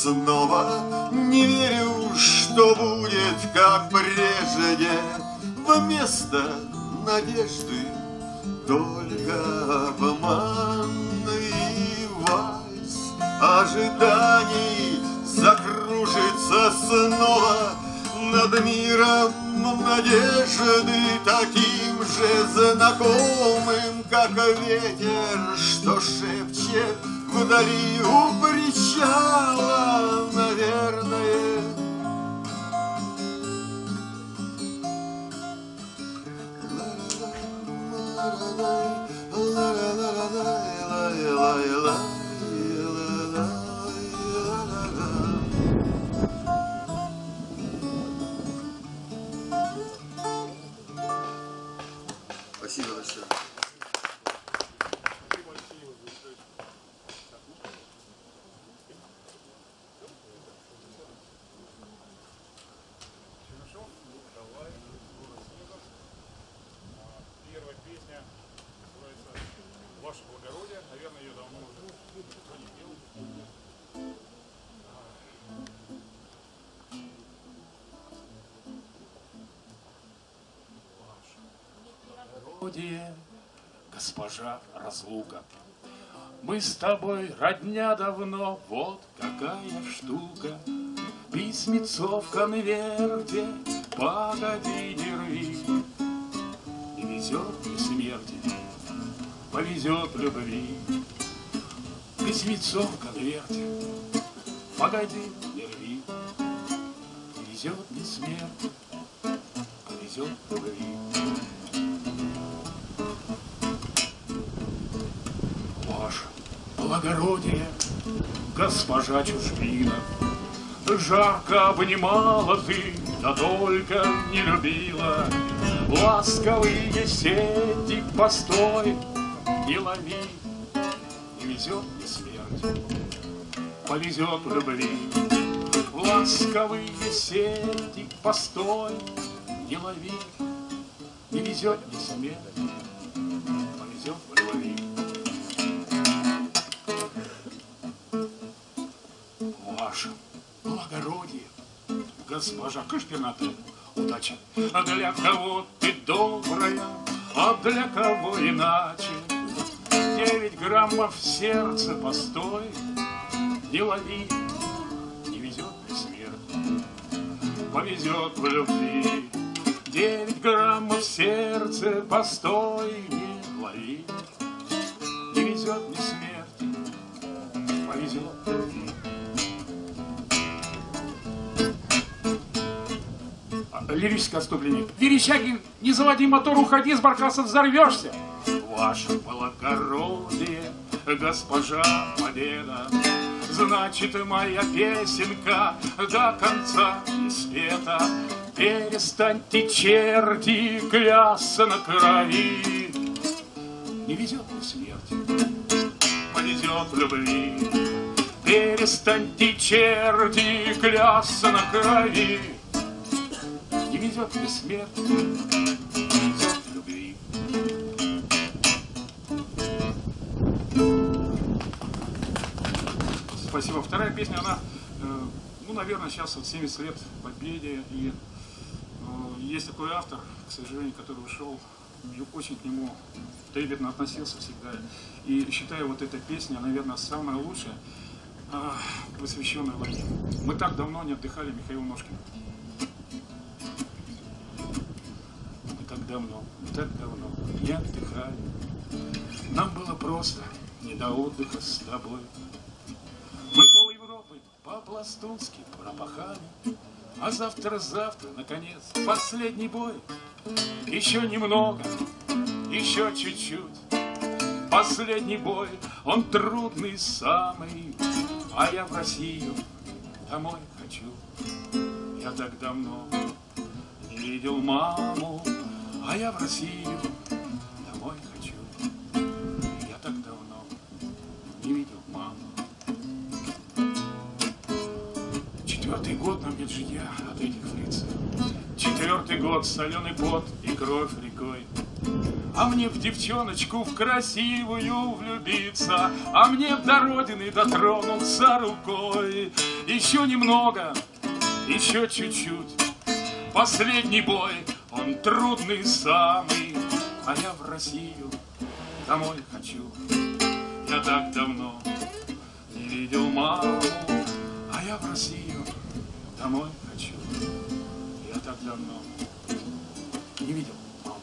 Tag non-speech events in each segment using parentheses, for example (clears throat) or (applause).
Снова не верю, что будет, как прежде. Вместо надежды только обман И вальс ожиданий закружится снова Над миром надежды таким же знакомым, как ветер, что шепчет вдали у причала, наверное. Спасибо госпожа разлука. Мы с тобой родня давно, вот какая штука. Письмецо в конверте, погоди, не рви. И везет не смерти, повезет любви. Письмецо в конверте, погоди, не рви. И везет не смерти, повезет любви. Благородие, госпожа чужбина, Жарко обнимала ты, да только не любила. Ласковые сети, постой, не лови, Не везет мне смерть, повезет любви. Ласковые сети, постой, не лови, Не везет мне смерть, Ваше благородие, госпожа Кашпината, удача. А для кого ты добрая, а для кого иначе? Девять граммов сердца постой, не лови, не везет мне смерть, повезет в любви. Девять граммов сердца постой, не лови, не везет мне смерть, повезет в любви. Лирическое отступление. Верещагин, не заводи мотор, уходи с баркаса, взорвешься. Ваше благородие, госпожа Победа, Значит, моя песенка до конца не спета. Перестаньте, черти, клясться на крови. Не везет мне смерть, повезет любви. Перестаньте, черти, клясться на крови. Не везет мне любви. Спасибо. Вторая песня, она, э, ну, наверное, сейчас вот 70 лет победе. И э, есть такой автор, к сожалению, который ушел, я очень к нему трепетно относился всегда. И считаю, вот эта песня, наверное, самая лучшая, э, посвященная войне. Мы так давно не отдыхали, Михаил Ножкин. Так давно, так давно не отдыхали. Нам было просто не до отдыха с тобой. Мы пол Европы по-пластунски пропахали, А завтра-завтра, наконец, последний бой. Еще немного, еще чуть-чуть. Последний бой, он трудный самый, А я в Россию домой хочу. Я так давно не видел маму, а я в Россию домой хочу. Я так давно не видел маму. Четвертый год нам нет жилья от этих фрицев. Четвертый год соленый пот и кровь рекой. А мне в девчоночку, в красивую влюбиться, А мне до родины дотронуться рукой. Еще немного, еще чуть-чуть, последний бой, он трудный самый, А я в Россию домой хочу. Я так давно не видел маму, А я в Россию домой хочу. Я так давно не видел маму.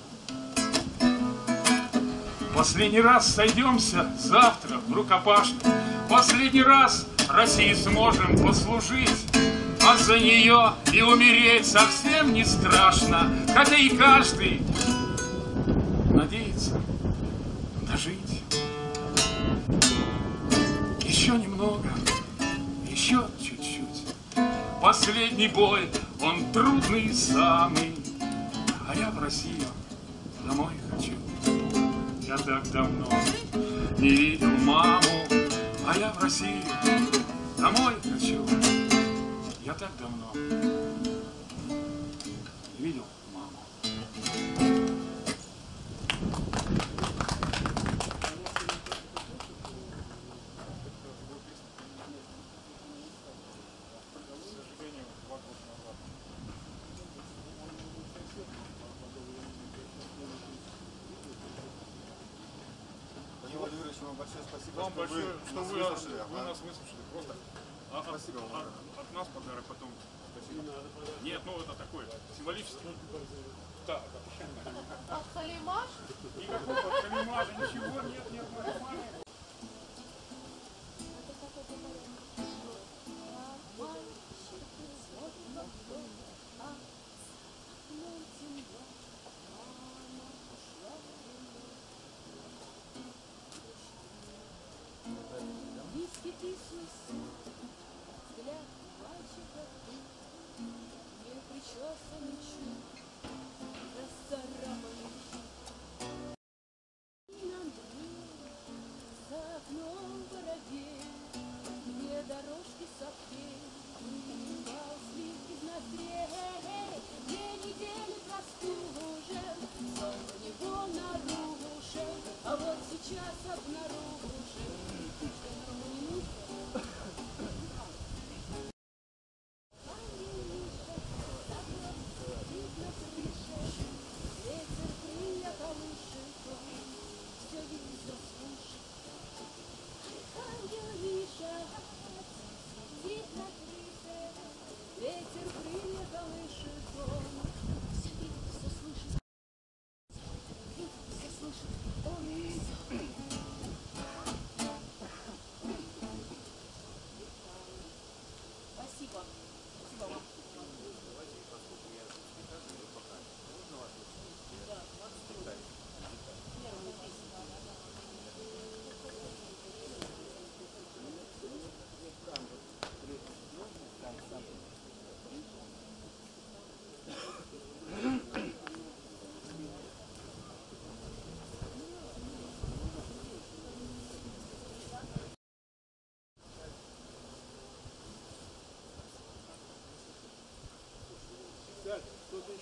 Последний раз сойдемся завтра в рукопашную. Последний раз России сможем послужить. А за нее и умереть совсем не страшно, Хотя и каждый надеется дожить. Еще немного, еще чуть-чуть. Последний бой, он трудный самый, А я в Россию домой хочу. Я так давно не видел маму, А я в Россию домой хочу. Я так давно не видел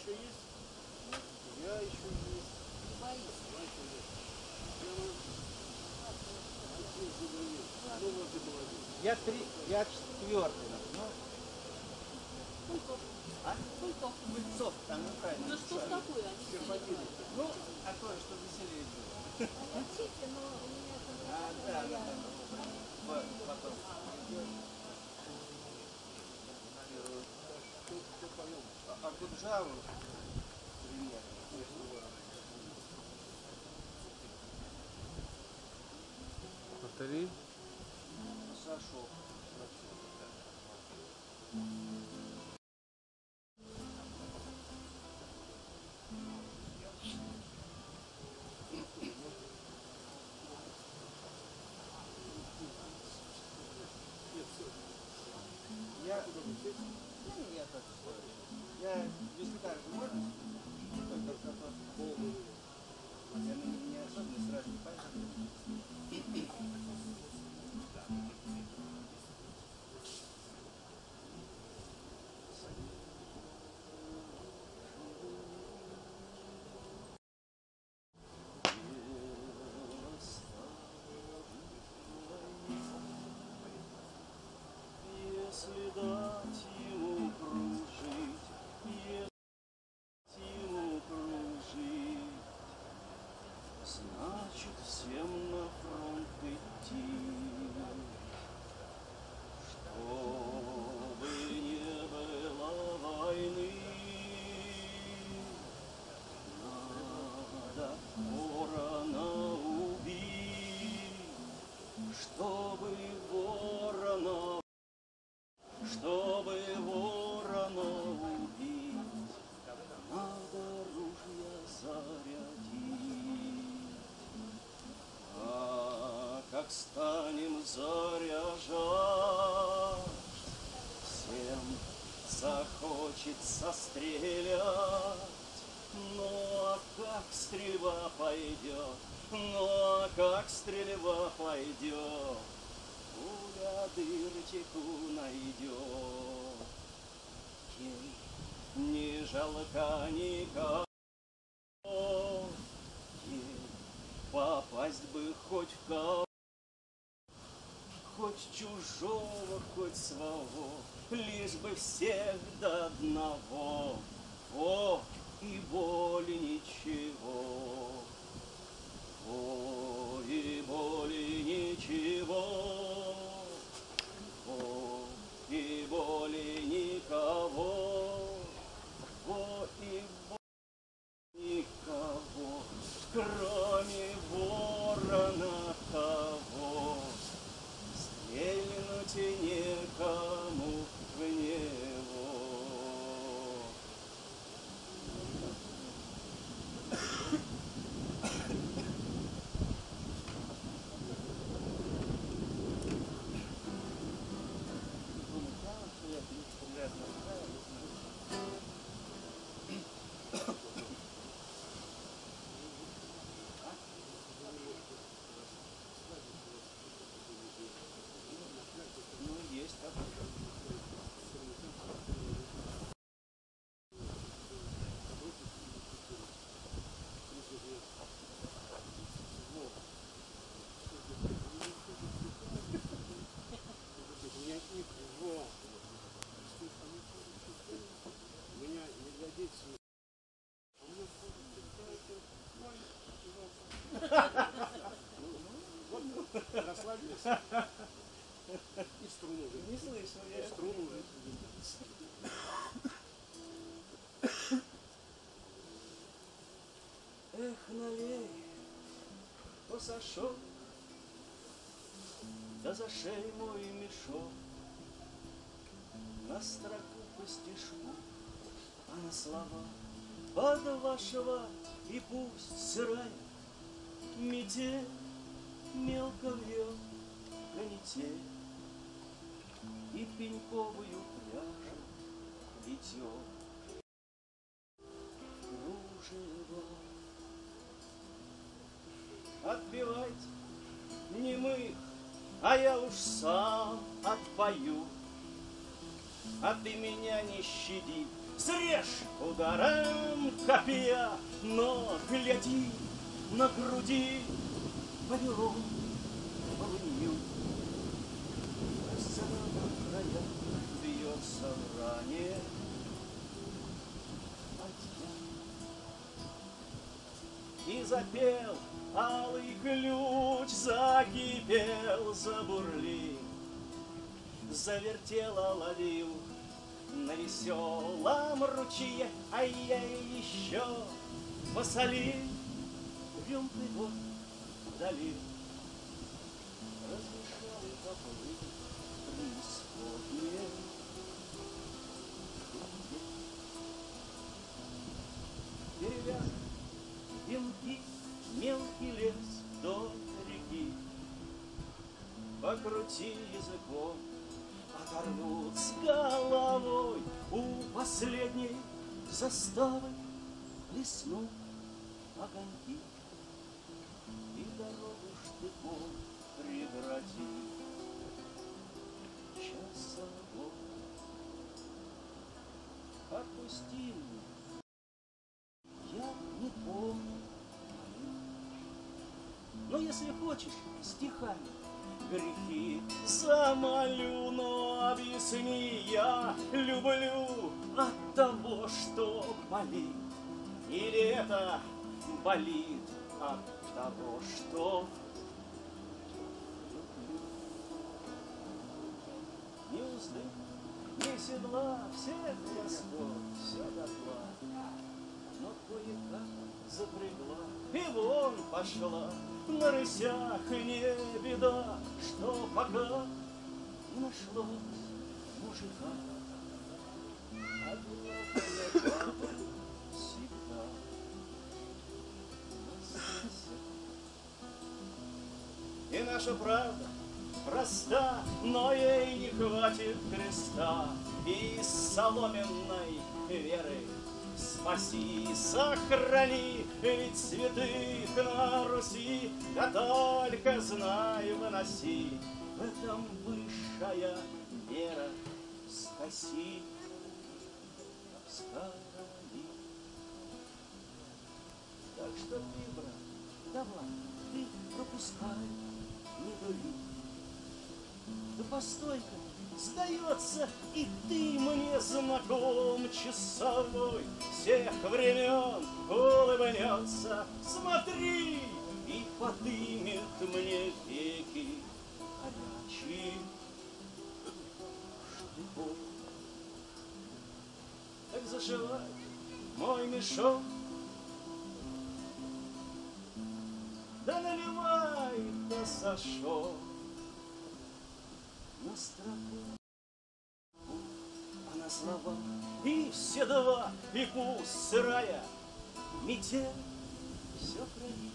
Кто-то еще есть? Я еще есть. Борис. Я три, я четвертый. Ну, Кульков. А? Кульков. Кульцов, там неправильно. Ну что ж такое? Они все не Ну, а то, что веселее было. Хотите, но у меня там А, да, да, да. Вот, потом. А Куджаву, пример. Повтори. Сашок. Как станем заряжать, всем захочется стрелять. Ну а как стрельба пойдет, ну а как стрельба пойдет, пуля дырочку найдет. Ей не жалко никого, попасть бы хоть в кого. Хоть чужого, хоть своего, Лишь бы всех до одного. О, и боли ничего. О, и боли ничего. О, и боли никого. О, и боли никого, кроме ворона того. Стрельнуть некому в него. Ну, есть такое. Меня никого. Меня не годится. А мне Вот, расслабились. И струну. Не слышно, я Струну. Эх, налей, кто сошел, да за шею мой мешок, на строку по стишку, а на слова под вашего и пусть сырая метель мелко вьет канитель и пеньковую пряжу плетет кружево. Отпевайте не мы, а я уж сам отпою. А ты меня не щади, срежь ударом копья, но гляди на груди повером запел алый ключ, закипел, забурлил, Завертела ловил на веселом ручье, А я еще посолил, рюмкой вот долил. Размешал и поплыл преисподнее. Покрути языком, оторвут с головой У последней заставы блеснут огоньки. И дорогу штыком прегради часовой. Отпусти меня, я не помню. Но если хочешь, стихами грехи замолю, но объясни, я люблю от того, что болит. Или это болит от того, что. Ни узды, ни седла, всех господ, все дотла. Но кое-как запрягла и вон пошла. На рысях не беда, что пока не нашлось мужика. И наша правда проста, но ей не хватит креста и соломенной веры. Спаси, сохрани, ведь святых на Руси я только знаю выноси. В этом высшая мера спаси, сохрани. Так что ты, брат, давай, ты пропускай, не дури. Да постой-ка, сдается, и ты мне знаком часовой всех времен улыбнется. Смотри, и подымет мне веки горячие штыком. Так зашивай мой мешок, да наливай до сошел на строку, а на слова и все два веку сырая. Метель все крови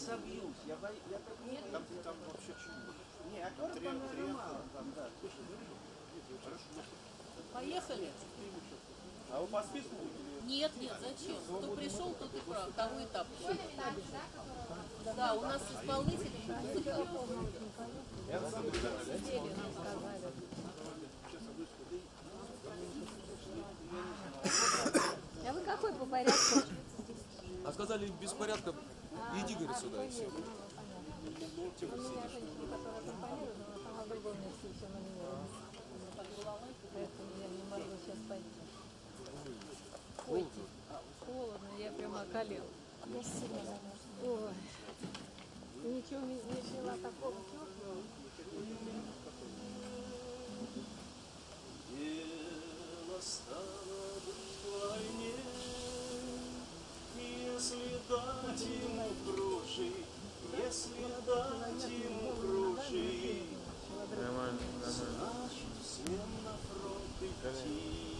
собьюсь, я, боюсь, я так не Там, там вообще чуть Не, актеров там наверное, мало, там, да. Поехали? А вы по списку? Нет, нет, зачем? Кто пришел, тот и прав. Второй этап. Да, у нас исполнитель музыка. А вы какой по порядку? А сказали без порядка, говорит, сюда, и все. У меня женщина, которая аккомпанирует, но она сама в другом месте все на меня. Поэтому я. Ой, холодно, я прямо околел. Ой, ничего не взяла такого теплого. Стало быть войне, Если дать ему кружить, если дать ему кружить, Значит, всем на фронт идти.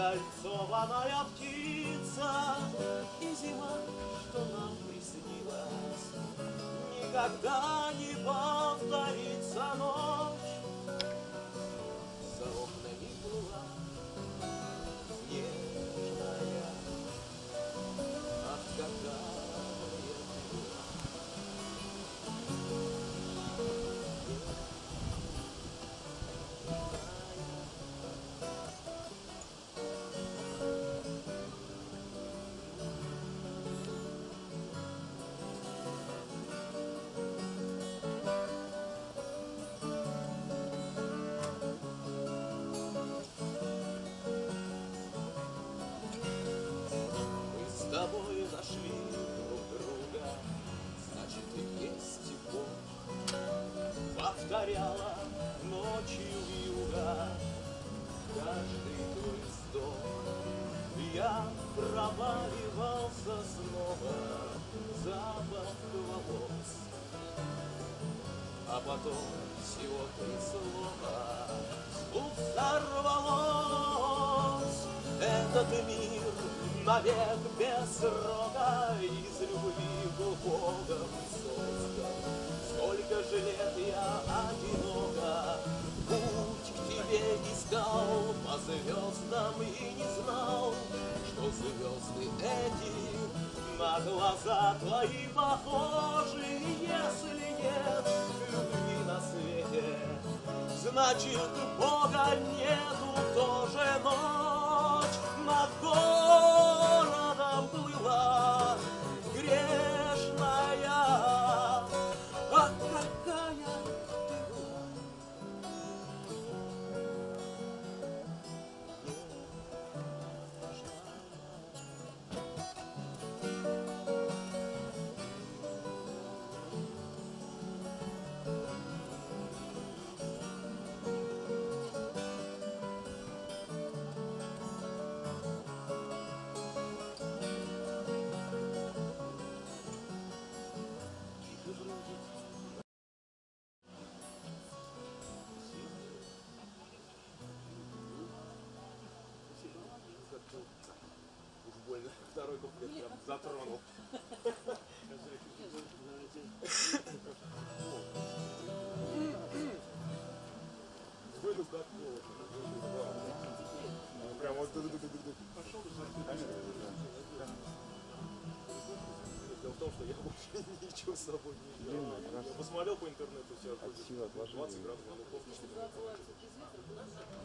Окольцованная птица. И зима, что нам приснилась, никогда А слова с губ сорвалось. Этот мир навек без срока Из любви был Богом создан. Сколько же лет я одиноко Путь к тебе искал по звездам И не знал, что звезды эти На глаза твои похожи Если нет любви свете. Значит, Бога нету тоже ночь над городом ничего с собой не взял. Я посмотрел по интернету, все отходит 20 градусов духовки. не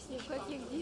какие песни, в каких дисках?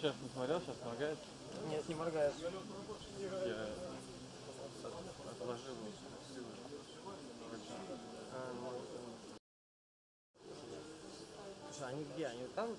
Сейчас не смотрел, сейчас моргает. Нет, не моргает. Я отложил А, ну, Слушай, они где? Они там?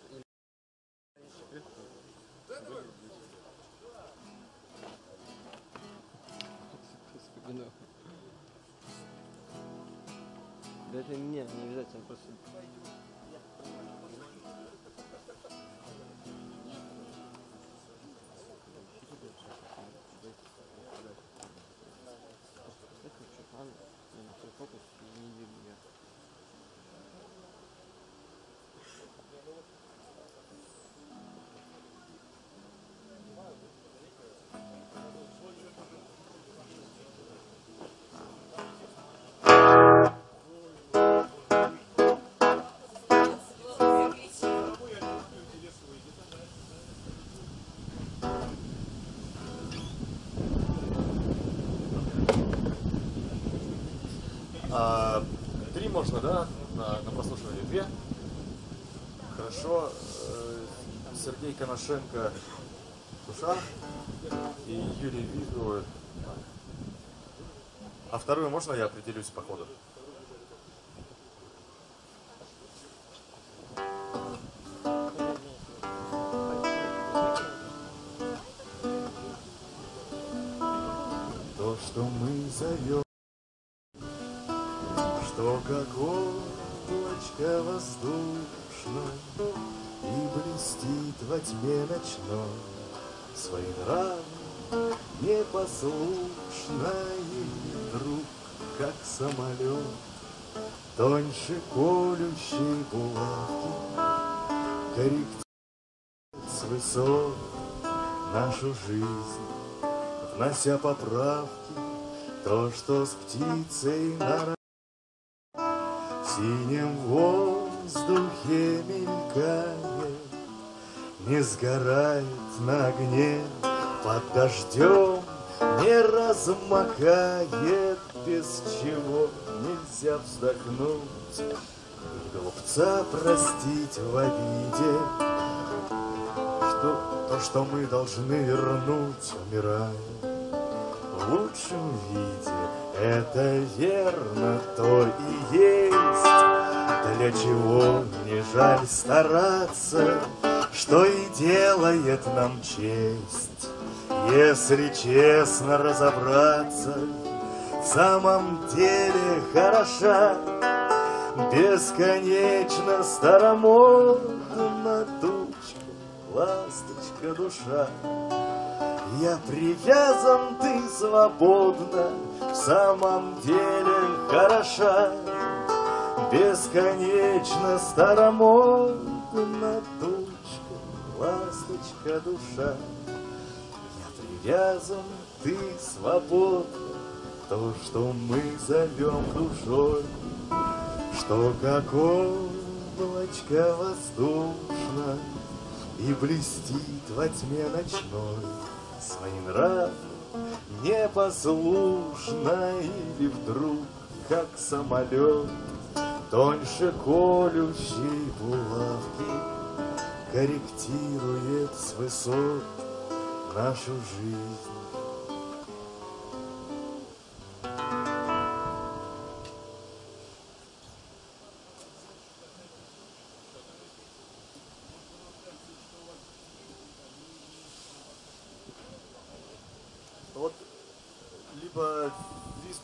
Можно, да, на, на прослушивание? Две? Хорошо. Э, Сергей Коношенко Душа и Юрий Вигова. А вторую можно я определюсь по ходу? Внося поправки То, что с птицей на в синем воздухе мелькает, Не сгорает на огне под дождем, Не размокает, без чего нельзя вздохнуть. Глупца простить в обиде, что то, что мы должны вернуть, умирая в лучшем виде. Это верно, то и есть. Для чего не жаль стараться, что и делает нам честь. Если честно разобраться, в самом деле хороша, Бесконечно старомодна тучка, ласточка душа. Я привязан, ты свободна, в самом деле хороша. Бесконечно старомодна тучка, ласточка душа. Я привязан, ты свободна, то, что мы зовем душой, что как облачко воздушно И блестит во тьме ночной Своим нрав непослушно Или вдруг, как самолет Тоньше колющей булавки Корректирует с высот нашу жизнь.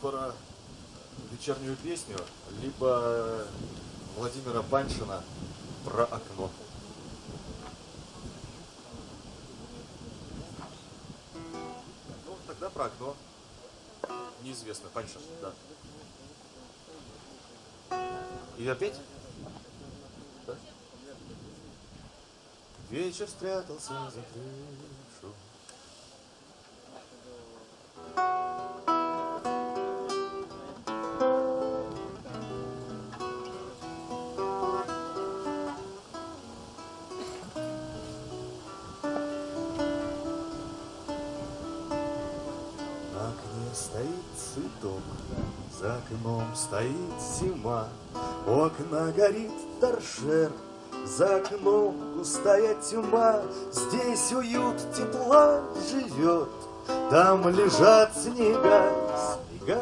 Виспора вечернюю песню, либо Владимира Паншина про окно. Ну, тогда про окно. Неизвестно, Паншин, да. И опять? Вечер спрятался за крышу. Окном стоит зима, У окна горит торшер, за окном густая тьма, Здесь уют тепла живет, там лежат снега, снега.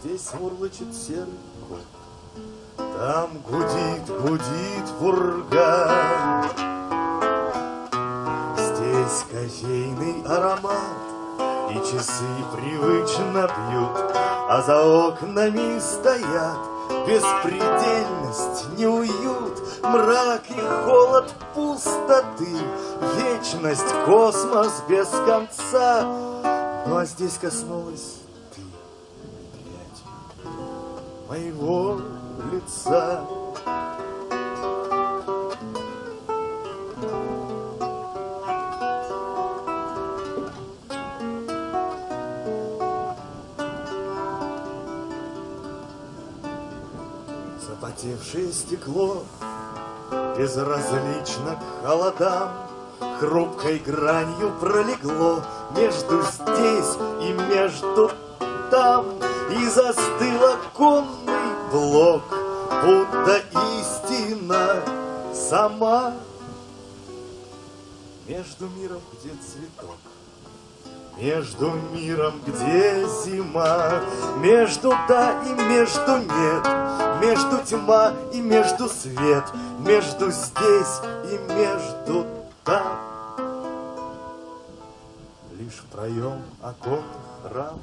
Здесь мурлычет серый кот, там гудит, гудит фурган. Здесь кофейный аромат, и часы привычно бьют, А за окнами стоят беспредельность, неуют, Мрак и холод пустоты, вечность, космос без конца. Ну а здесь коснулась ты, прядь моего лица. Запотевшее стекло безразлично к холодам, Хрупкой гранью пролегло между здесь и между там, И застыл оконный блок, будто истина сама. Между миром, где цветок, между миром, где зима, Между да и между нет, Между тьма и между свет, Между здесь и между там. Лишь проем оконных рам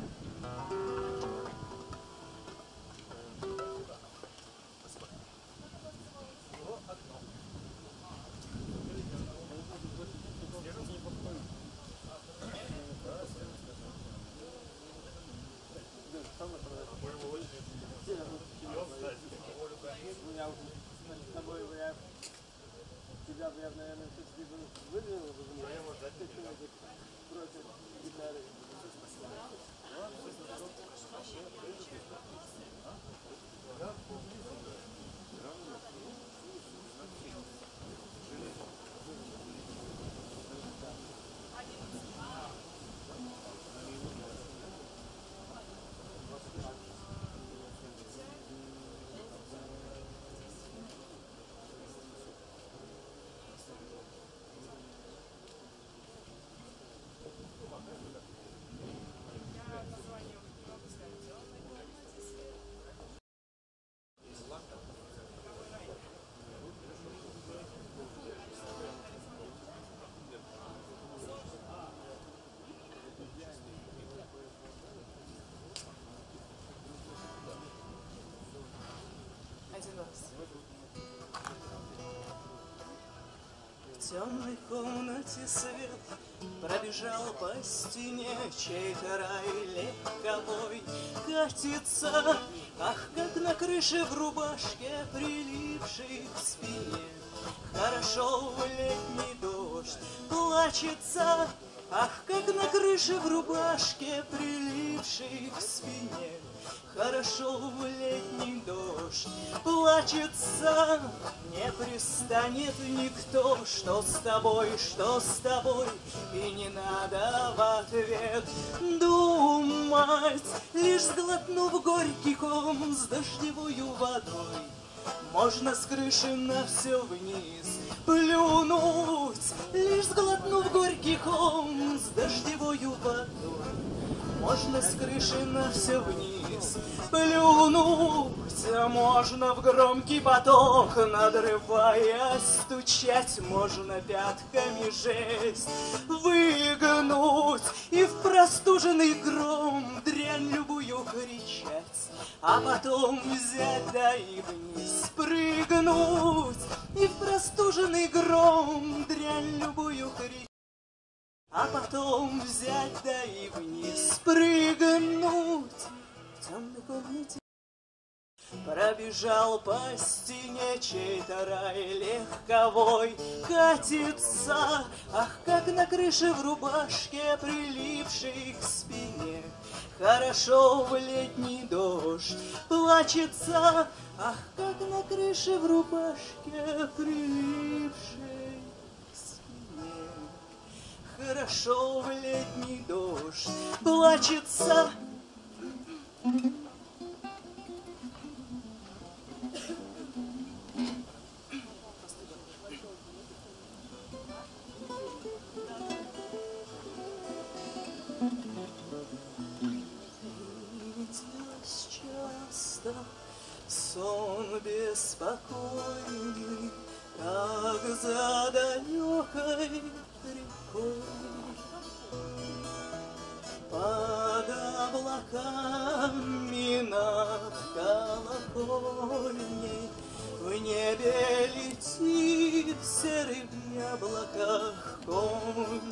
В темной комнате свет Пробежал по стене Чей-то рай легковой катится. Ах, как на крыше в рубашке Прилипшей к спине. Хорошо в летний дождь плачется. Ах, как на крыше в рубашке Прилипшей к спине Хорошо в летний дождь плачется, Не пристанет никто, что с тобой, что с тобой, И не надо в ответ думать, Лишь сглотнув горький ком с дождевою водой, Можно с крыши на все вниз плюнуть, Лишь сглотнув горький ком с дождевою водой. Можно с крыши на все вниз плюнуть, можно в громкий поток, надрываясь, стучать, можно пятками жесть выгнуть и в простуженный гром дрянь любую кричать, а потом взять да и вниз прыгнуть и в простуженный гром дрянь любую кричать. А потом взять да и вниз прыгнуть темной комнате. Пробежал по стене чей-то рай легковой катится, Ах, как на крыше в рубашке, прилипшей к спине. Хорошо в летний дождь плачется, Ах, как на крыше в рубашке, прилипшей к спине. Хорошо в летний дождь плачется. Сон беспокойный, как за далекой рекой. Под облаками над колокольней В небе летит в серых облаках конь.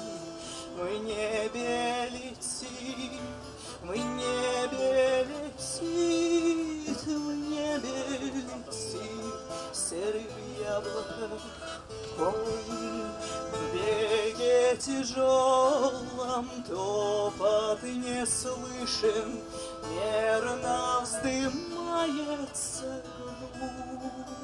В небе летит, в небе летит, в небе летит в серых яблоках конь. В беге тяжелом топот не слышен, Мерно вздымается грудь.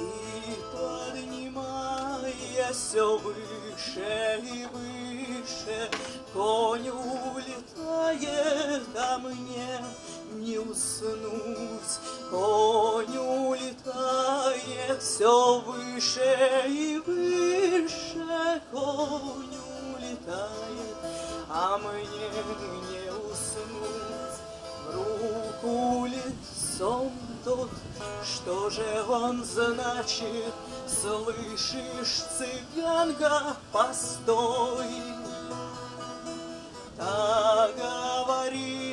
И поднимая все выше и выше, Конь улетает, а мне не уснуть. Конь улетает все выше и выше, Конь улетает, а мне не уснуть. В руку лицом тот, что же он значит? Слышишь, цыганка, постой. Так говорила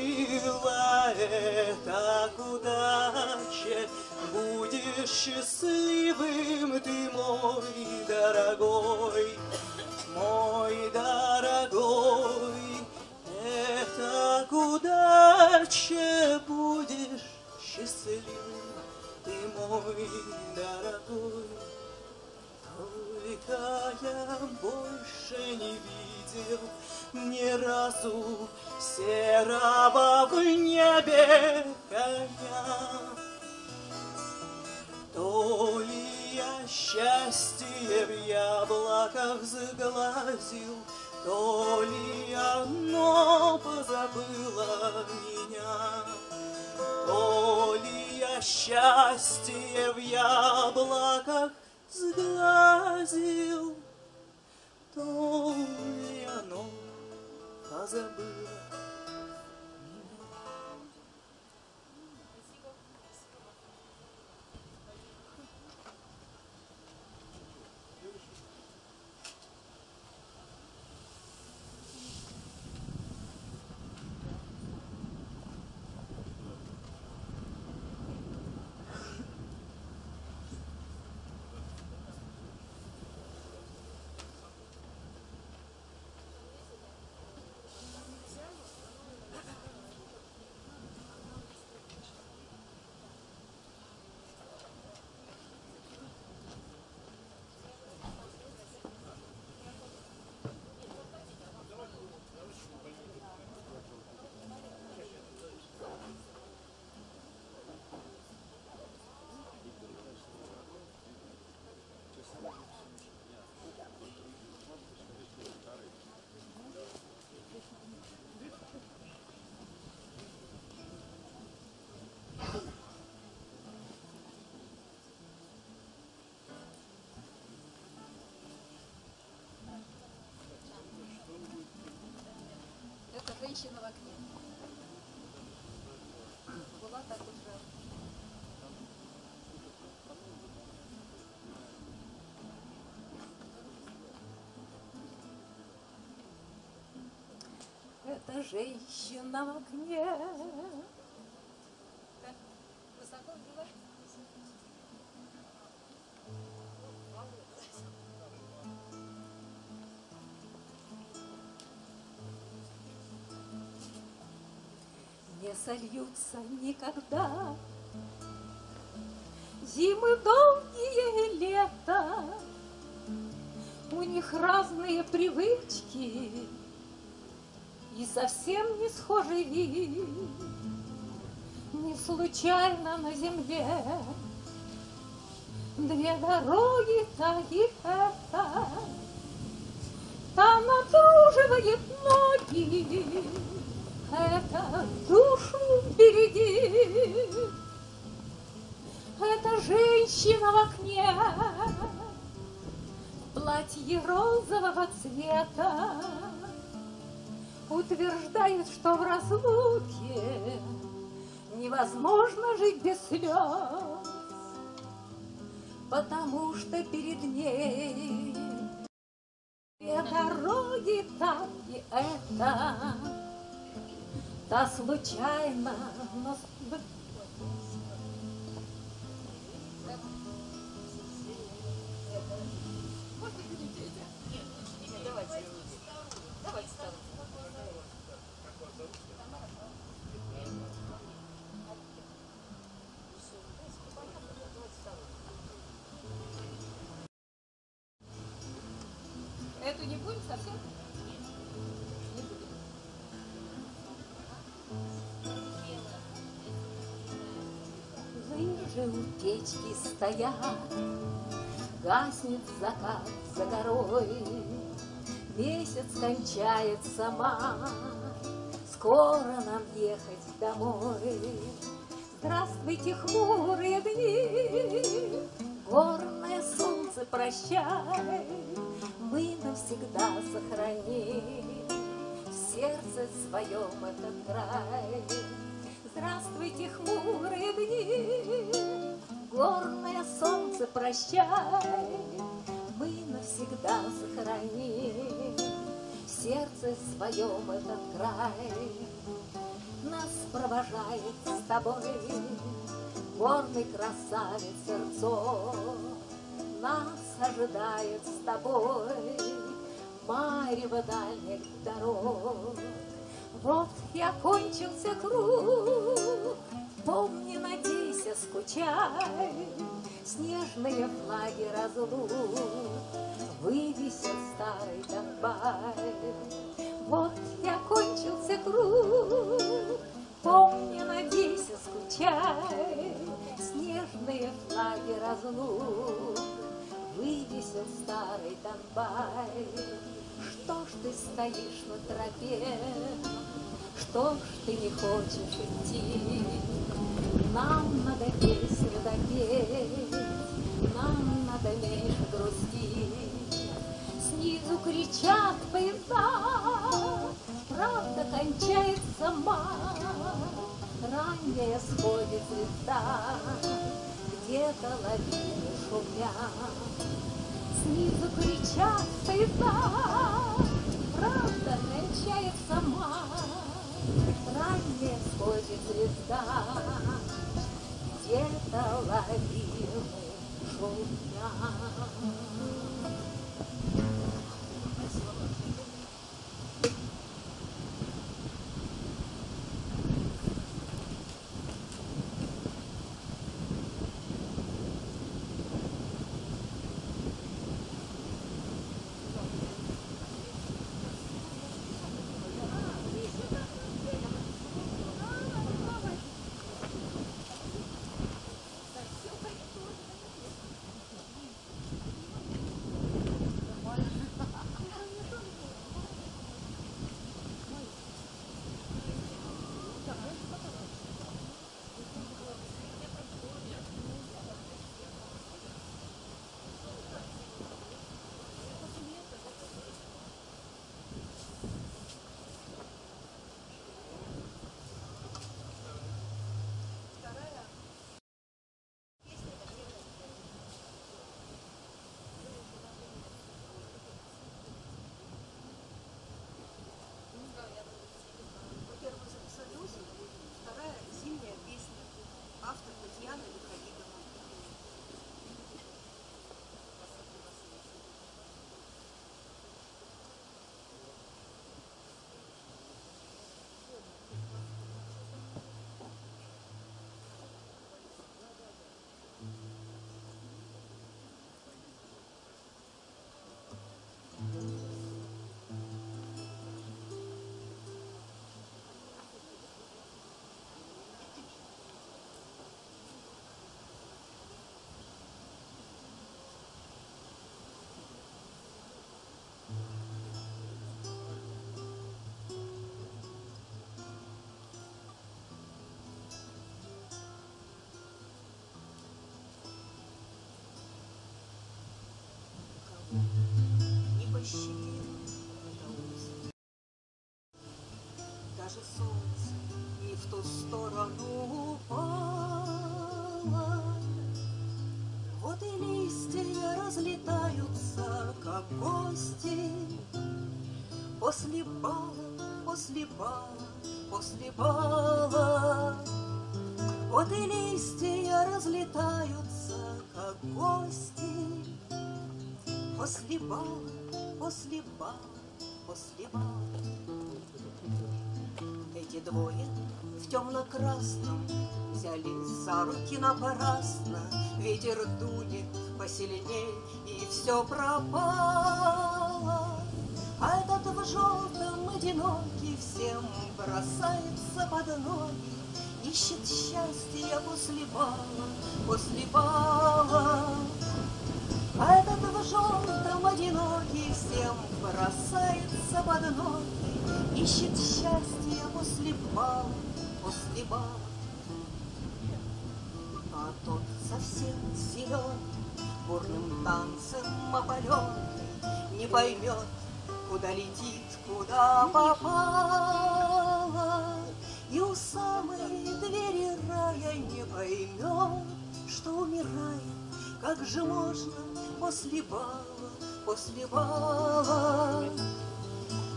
это к удаче, Будешь счастливым ты, мой дорогой, мой дорогой. Это к удаче будешь счастливым ты, мой дорогой. Только я больше не видел ни разу серого в небе коня. То ли я счастье в яблоках сглазил, То ли оно позабыло меня. То ли я счастье в яблоках сглазил, То ли оно позабыло Женщина в окне. Была так уже. Это женщина в окне. Не сольются никогда. Зимы долгие лета, у них разные привычки и совсем не схожий вид. Не случайно на земле две дороги, та и эта, та натруживает ноги, это душу впереди. Это женщина в окне, платье розового цвета, утверждает, что в разлуке невозможно жить без слез, потому что перед ней две дороги, так и это. Та случайно нас... у печки стоят, Гаснет закат за горой, Месяц кончает сама, Скоро нам ехать домой. Здравствуйте, хмурые дни, Горное солнце, прощай, Мы навсегда сохраним В сердце своем этот край. Здравствуйте, хмурые дни, Горное солнце, прощай, Мы навсегда сохраним В сердце своем этот край. Нас провожает с тобой Горный красавец сердцо. Нас ожидает с тобой Марево дальних дорог. Вот и окончился круг, Помни, надейся, скучай, Снежные флаги разлук Вывесил старый Донбай. Вот и окончился круг, Помни, надейся, скучай, Снежные флаги разлук Вывесил старый Донбай. Что ж ты стоишь на тропе? Что ж ты не хочешь идти? Нам надо песню допеть, Нам надо меньше грустить. Снизу кричат поезда, Правда кончается май, Ранняя сходит звезда, Где-то лавины шумят. Снизу кричат поезда, Правда кончается май, Ранняя сходит звезда, Где-то лавины шумят. Даже солнце не в ту сторону упало. Вот и листья разлетаются, как гости. После бала, после бала, после бала. Вот и листья разлетаются, как гости. После бала, после бала, после бала. Эти двое в темно-красном Взялись за руки напрасно Ветер дует посильней И все пропало. А этот в желтом одинокий Всем бросается под ноги. Ищет счастья после бала После бала. А этот в желтом одинокий Всем бросается под ноги. Ищет счастье после бала, после бала. А тот совсем зелен, бурным танцем опаленный, Не поймет, куда летит, куда попала. И у самой двери рая не поймет, что умирает, как же можно после бала, после бала.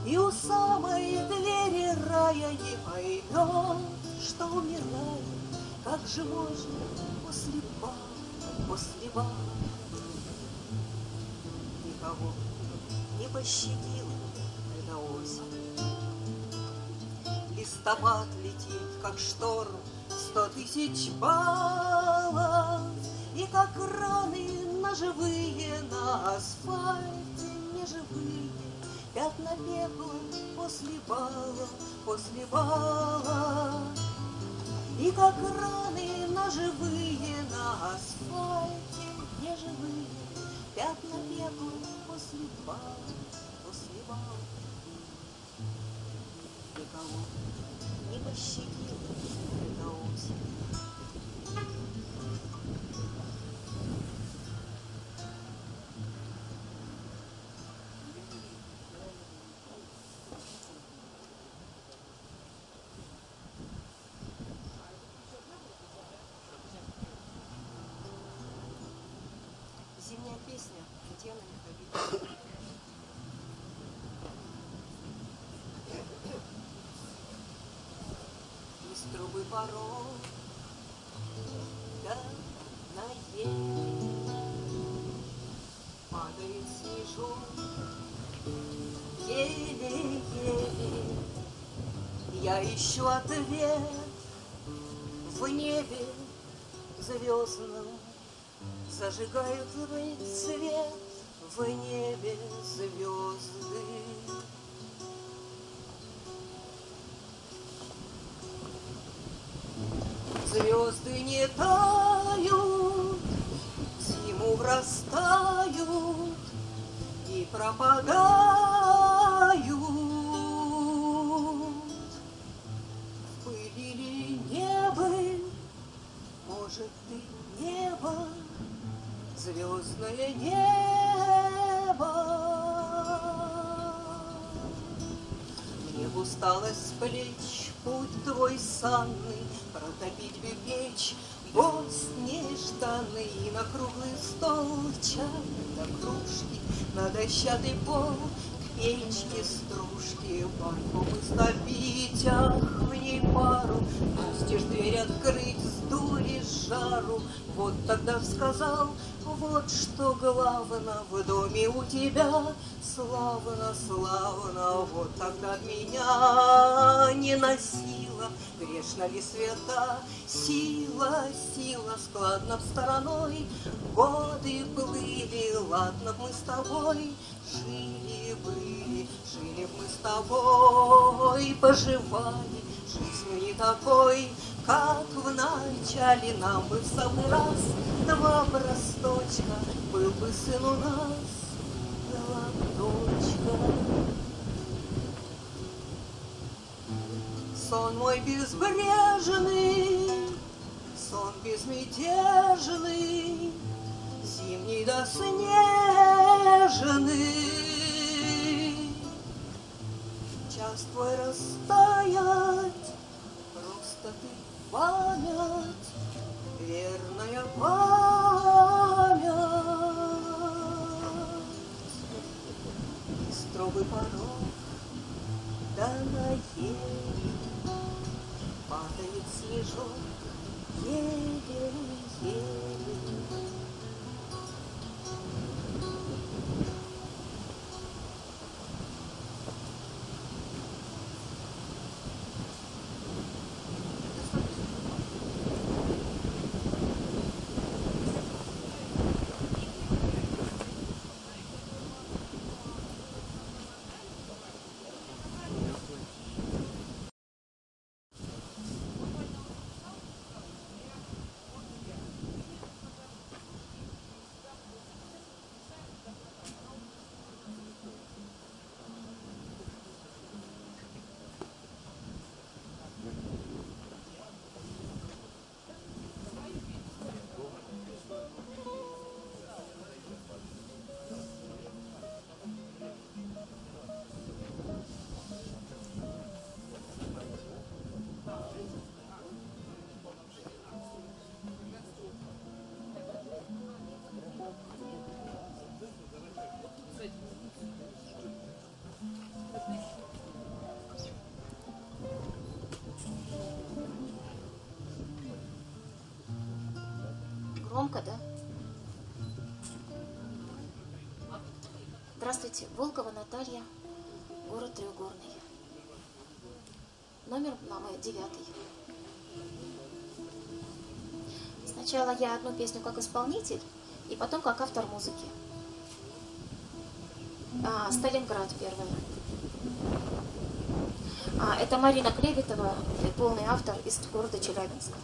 И у самой двери рая не поймет, что умирает, как же можно после бала, после бала. Никого не пощадила эта осень. Листопад летит, как шторм, сто тысяч баллов, И как раны ножевые на асфальте неживые, Пятна пепла после бала, после бала. И как раны ножевые на асфальте неживые, Пятна пепла после бала, после бала. Никого не пощадила Я ищу ответ в небе звездном Зажигают свет в небе звезды. Звезды не тают, зиму врастают и пропадают. Усталость с плеч путь твой санный, Протопить бы печь, гость нежданный, на круглый стол чай до кружки, На дощатый пол к печке стружки, Банку выставить, ах, в ней пару, Пустишь дверь открыть, сдули жару, Вот тогда сказал, вот что главно в доме у тебя, Славно, славно, вот тогда меня не носила, Грешна ли света, сила, сила, складно стороной, Годы плыли, ладно мы с тобой, Жили, были, жили мы с тобой, Поживали, жизнью не такой, как в начале нам бы в самый раз Два росточка, был бы сын у нас, была дочка. Сон мой безбрежный, сон безмятежный, Зимний да снежный. час твой растаять. Просто ты память, верная память. И строгий порог, на еле падает снежок, еле-еле. Громко, да? Здравствуйте, Волкова Наталья, город Треугорный. Номер мамы девятый. Сначала я одну песню как исполнитель, и потом как автор музыки. А, Сталинград первая. А, это Марина Клевитова, полный автор из города Челябинска.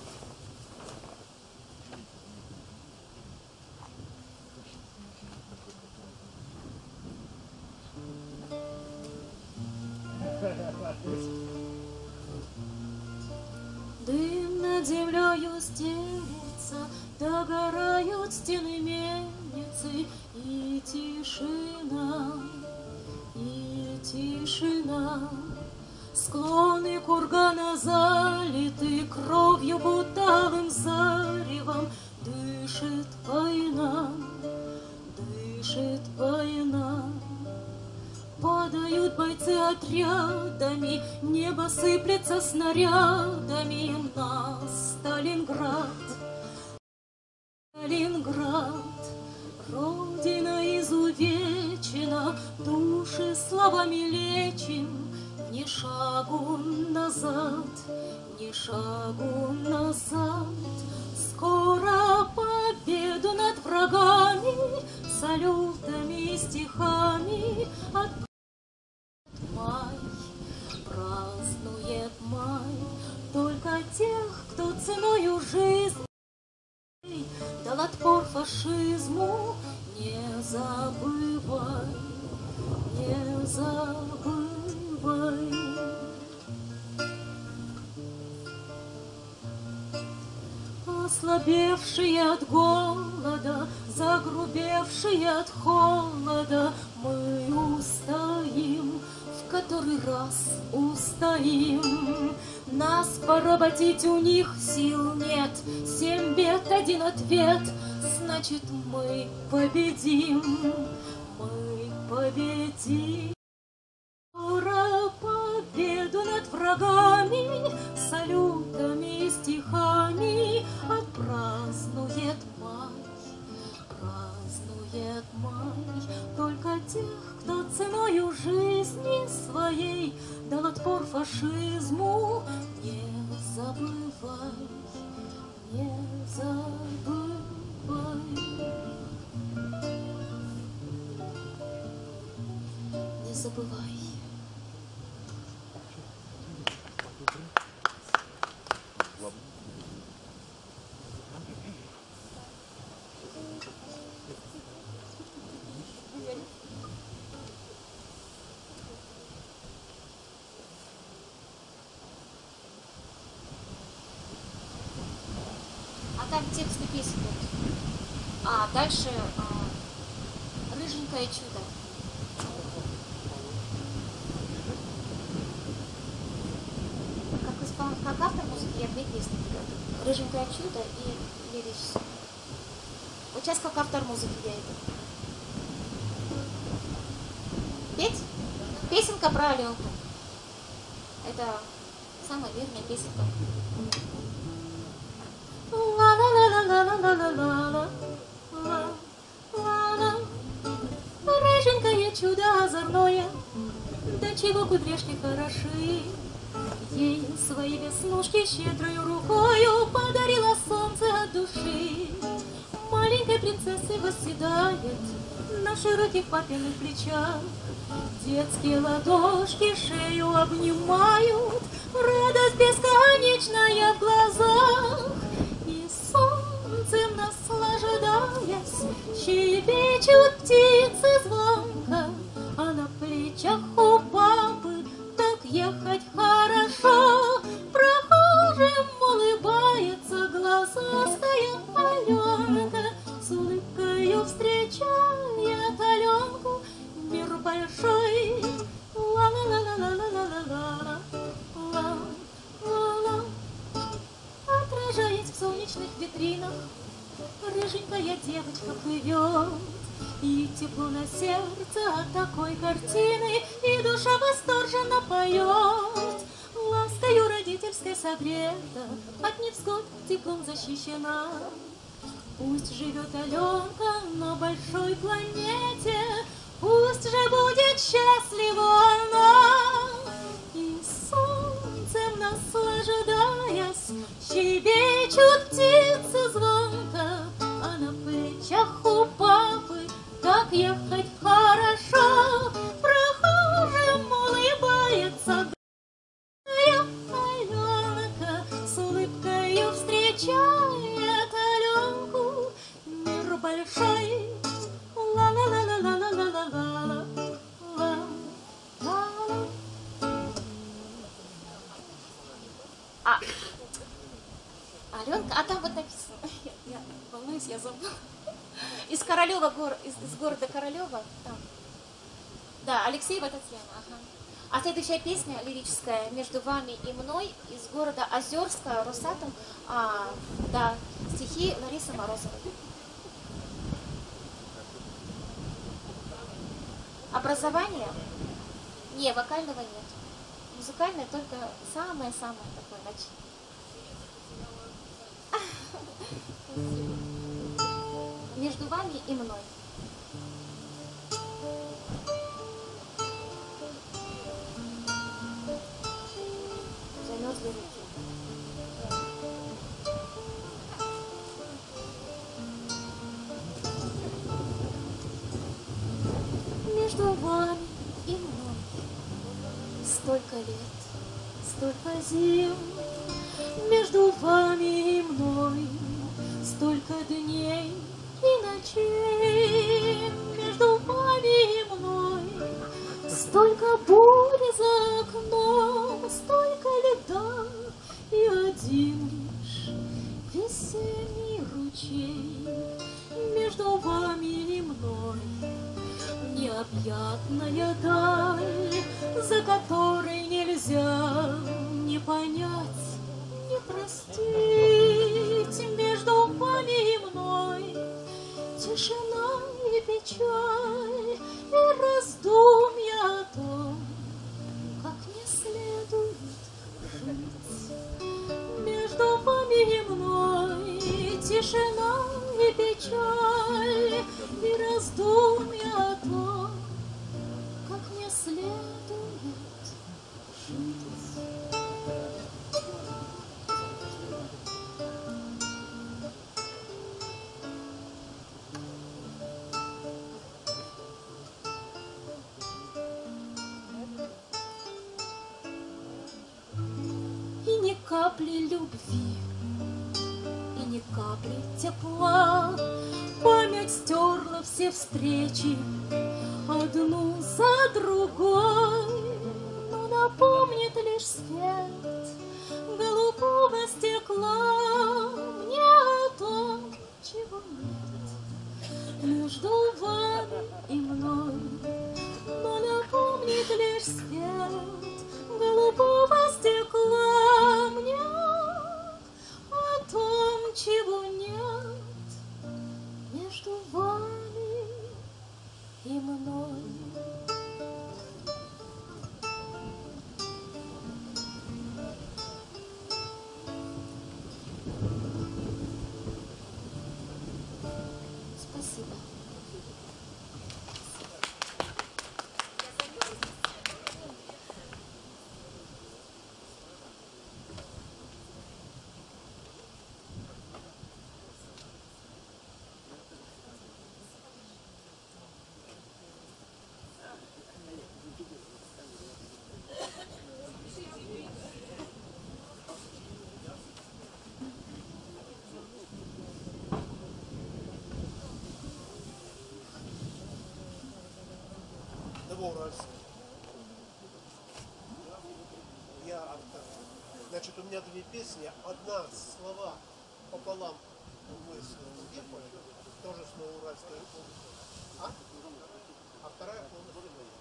Поработить у них сил нет, семь бед, один ответ, значит мы победим, мы победим. Ура, победу над врагами, салютами и стихами отпразднует май, празднует май. Только тех, кто ценою жизни своей дал отпор фашизму, не забывай, не забывай. Не забывай. Дальше э, рыженькое чудо. Как, испол... как автор музыки я две песни готовлю. Рыженькое чудо и лирическое. Вот сейчас как автор музыки я иду. Петь? Песенка про Аленку. Это самая верная песенка. Чего кудряшки хороши. Ей свои веснушки щедрою рукою подарила солнце от души. Маленькой принцессы восседает на широких папиных плечах. Детские ладошки шею обнимают, радость бесконечная вами и мной» из города Озерска, Росатом, а, да, стихи Ларисы Морозовой. Образование? Не, вокального нет. Музыкальное только самое-самое такое начало. Между вами и мной. Столько лет, столько зим Между вами и мной Столько дней и ночей Между вами и мной. Столько бури за окном Столько льда и один лишь Весенний ручей Между вами и мной Необъятная даль, за которой нельзя не понять, не простить между вами и мной. Тишина и печаль, и раздумья о том, как не следует жить. Между вами и мной тишина и печаль, и раздумья о том, как мне следует жить. капли любви ни капли тепла. Память стерла все встречи, одну за другой. Но напомнит лишь свет голубого стекла мне о том, чего нет между вами и мной. Новоуральск. Я автор. Значит, у меня две песни. Одна слова пополам мы с тоже с Новоуральской области. А? А вторая полностью моя.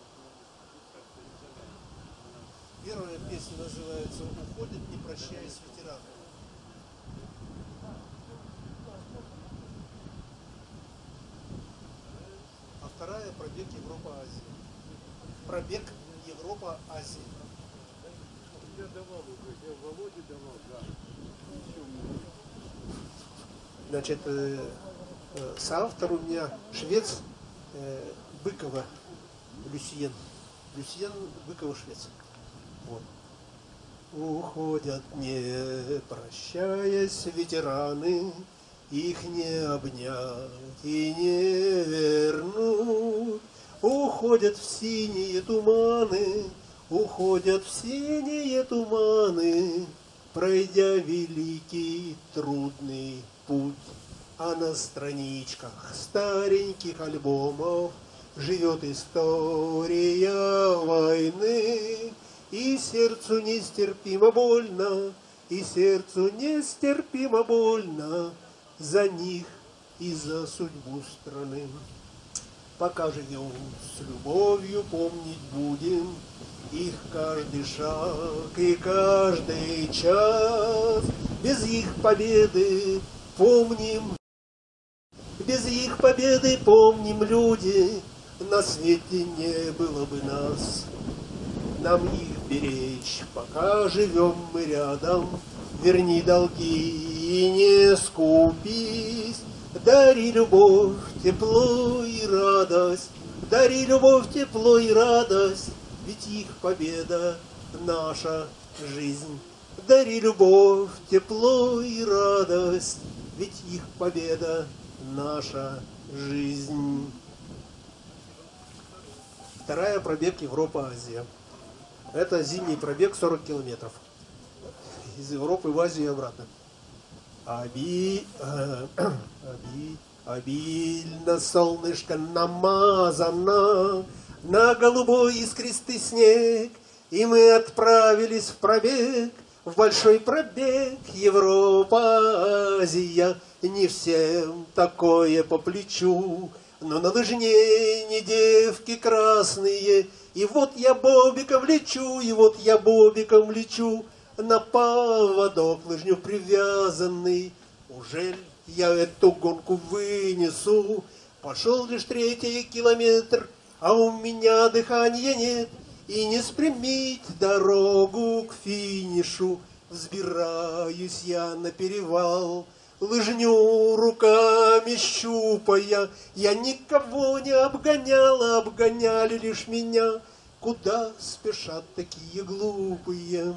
Первая песня называется «Уходит, не прощаясь с ветераном». А вторая пробег Европа-Азия. Пробег Европа-Азия. Я давал уже, я Володе давал, да. Значит, э, э, соавтор у меня швец э, Быкова Люсьен. Люсьен Быкова швец. Вот. Уходят, не прощаясь, ветераны, их не обнять и не вернуть. Уходят в синие туманы, уходят в синие туманы, пройдя великий трудный путь. А на страничках стареньких альбомов живет история войны. И сердцу нестерпимо больно, и сердцу нестерпимо больно за них и за судьбу страны. Пока живем с любовью, помнить будем их каждый шаг и каждый час. Без их победы помним, без их победы помним люди, на свете не было бы нас. Нам их беречь, пока живем мы рядом, верни долги и не скупись. Дари любовь, тепло и радость, дари любовь, тепло и радость, ведь их победа наша жизнь. Дари любовь, тепло и радость, ведь их победа наша жизнь. Вторая пробег Европа-Азия. Это зимний пробег 40 километров. Из Европы в Азию и обратно. Оби, э, (clears throat) оби, обильно солнышко намазано на голубой искристый снег, и мы отправились в пробег, в большой пробег Европа, Азия. Не всем такое по плечу, но на лыжне не девки красные, и вот я бобиком лечу, и вот я бобиком лечу, на поводок лыжню привязанный. Ужель я эту гонку вынесу? Пошел лишь третий километр, а у меня дыхания нет, и не спрямить дорогу к финишу. Взбираюсь я на перевал, лыжню руками щупая. Я никого не обгоняла, обгоняли лишь меня. Куда спешат такие глупые?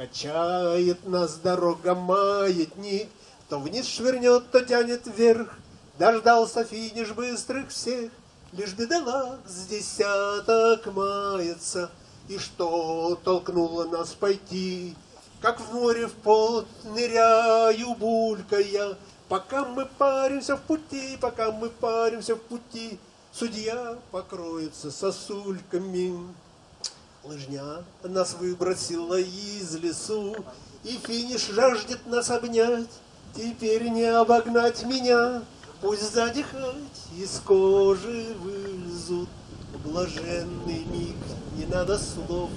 Качает нас дорога маятник, То вниз швырнет, то тянет вверх. Дождался финиш быстрых всех, Лишь бедолаг с десяток мается. И что толкнуло нас пойти? Как в море в пот ныряю, булькая, Пока мы паримся в пути, пока мы паримся в пути, Судья покроется сосульками. Лыжня нас выбросила из лесу, И финиш жаждет нас обнять. Теперь не обогнать меня, Пусть сзади из кожи вылезут Блаженный миг, не надо слов.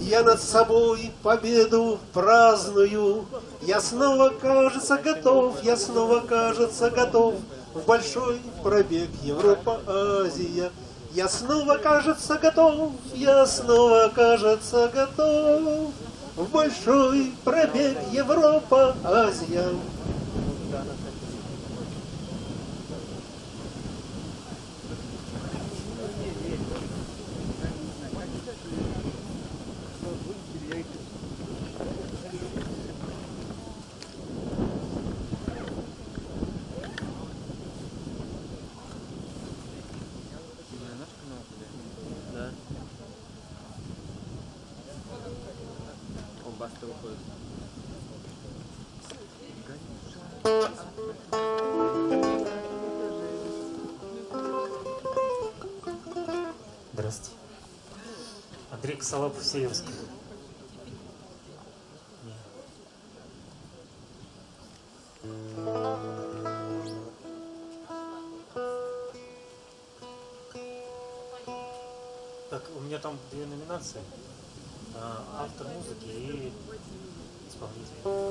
Я над собой победу праздную, Я снова, кажется, готов, я снова, кажется, готов В большой пробег Европа-Азия. Я снова, кажется, готов, я снова, кажется, готов В большой пробег Европа-Азия. Да. Косолапов, Северск. Так, у меня там две номинации. А, Автор музыки и исполнитель.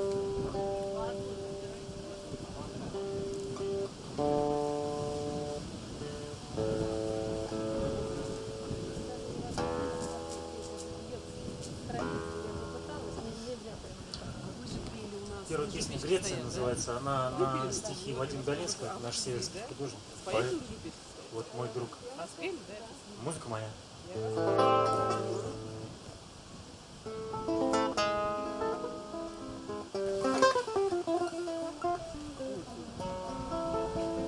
Песня Греция называется. Она на стихи Вадим Долинского, наш северский художник. Поэт. Вот мой друг. Музыка моя.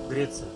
Греция.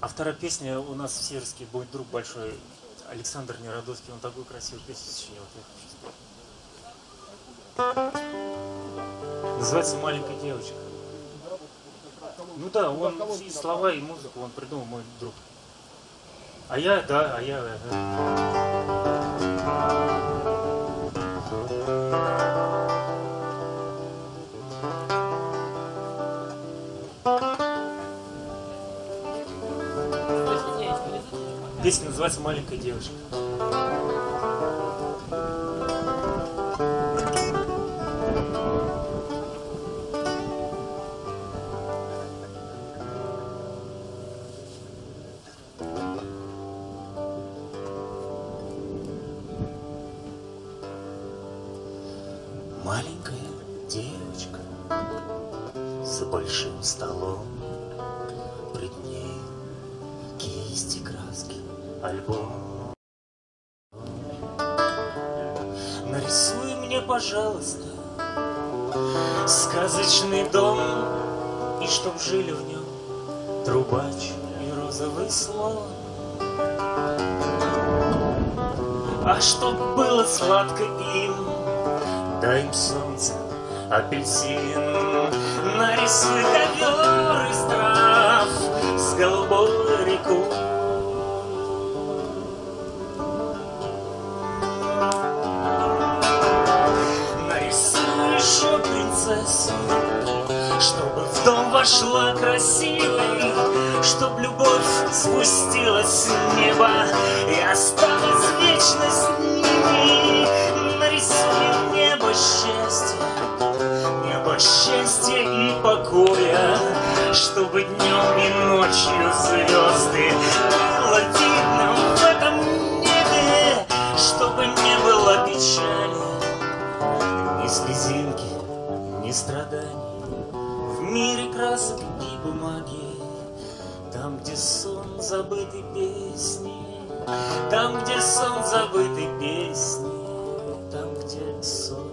А вторая песня у нас в Северске будет друг большой Александр Неродовский. Он такую красивую песню сочинил. Называется «Маленькая девочка». Ну да, он и слова, и музыку он придумал, мой друг. А я, да, а я... ага. Песня называется «Маленькая девочка». Чтоб было сладко им, дай им солнце, апельсин. Нарисуй ковер из трав с голубой рекой. Нарисуй еще принцессу, чтобы в дом вошла красивой, чтоб любовь спустилась с неба и осталась вечно с ними. Нарисуй небо счастья, небо счастья и покоя, чтобы днем и ночью звезды было видно в этом небе, чтобы не было печали, ни слезинки, ни страданий. В мире красок и бумаги, там, где сон забытой песни, там, где сон забытой песни, там, где сон.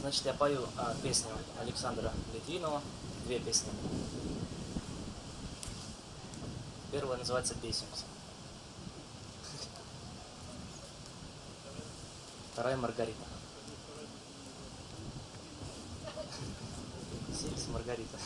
Значит, я пою а, песню Александра Литвинова, две песни. Первая называется «Бесимся». Вторая «Маргарита». Сельс Маргарита.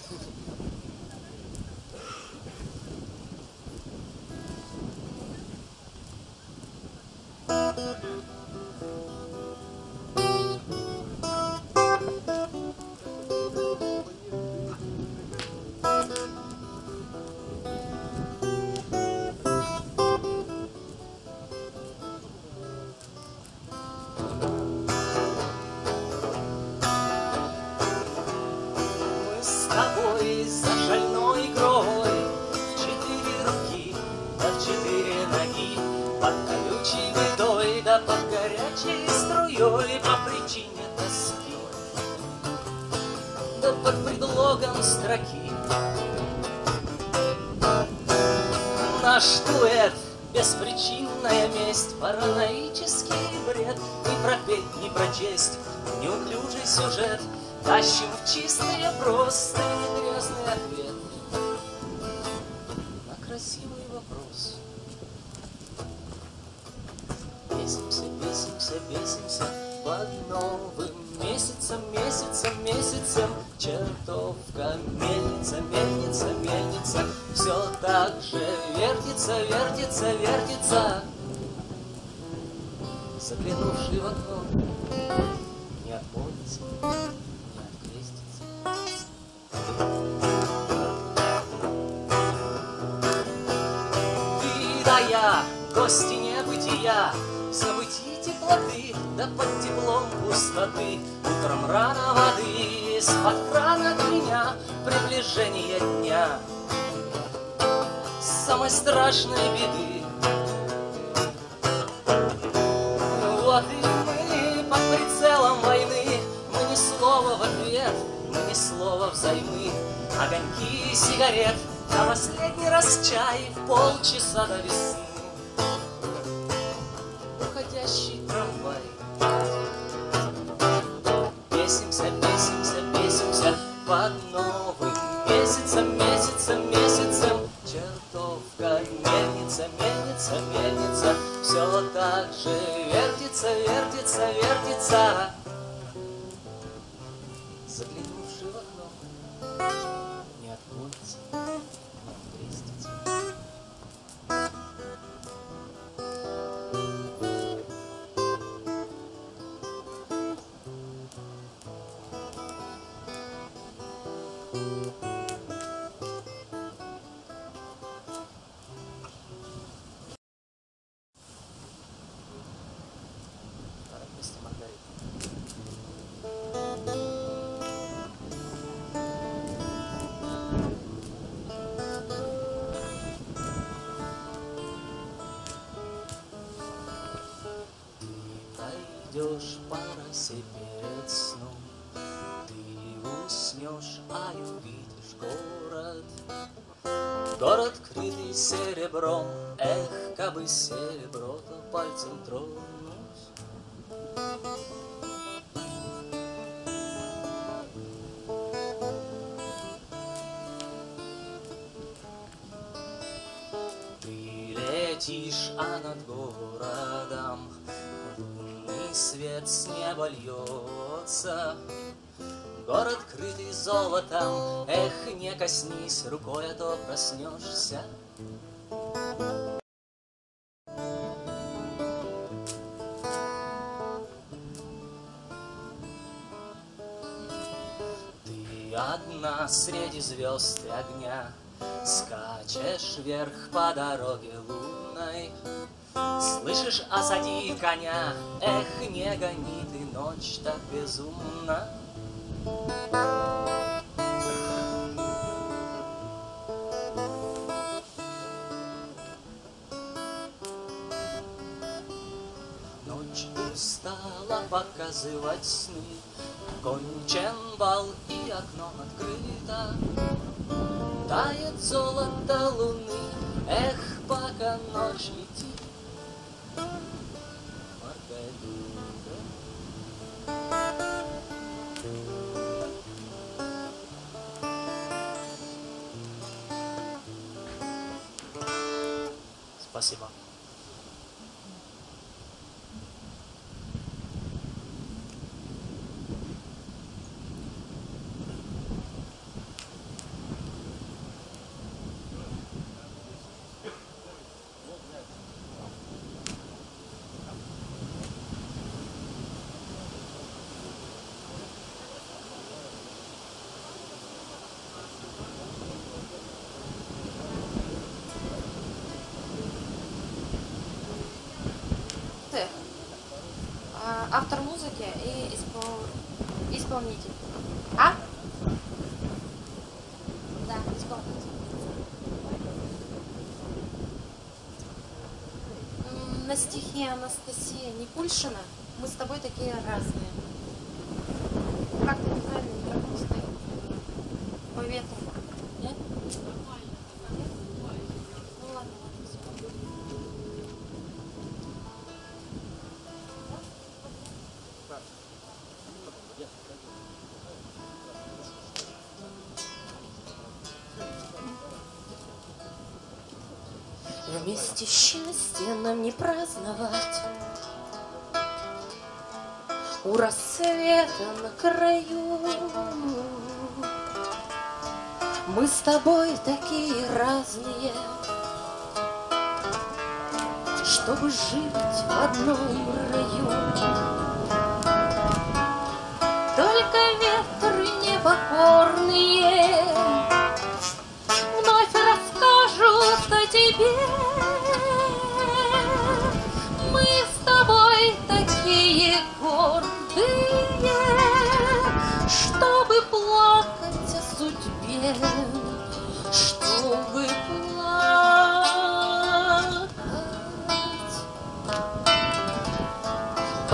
Заглянувший в окно Не отмолится, не открестится Ты да я, гости небытия, в забытии теплоты, да под теплом пустоты. Утром рано воды, из-под крана от меня, приближение дня. самой страшной беды. Ни слова взаймы. Огоньки сигарет, на последний раз чай, полчаса до весны. Коснись рукой, а то проснешься. Ты одна среди звезд и огня Скачешь вверх по дороге лунной Слышишь, осади коня Эх, не гони ты ночь так безумно показывать сны. Кончен бал и окно открыто. Тает золото луны Эх, пока ночь летит. Спасибо. Ты а, автор музыки и испол- исполнитель. А? Да, исполнитель. М, На стихи Анастасия Никульшина мы с тобой такие разные. Как-то неправильно микрофон стоит. По ветру. Нет? Нет? Ну ладно, ладно. Вместе счастья нам не праздновать. У рассвета на краю Мы с тобой такие разные. Чтобы жить в одном раю. Только ветры непокорные Вновь расскажут о тебе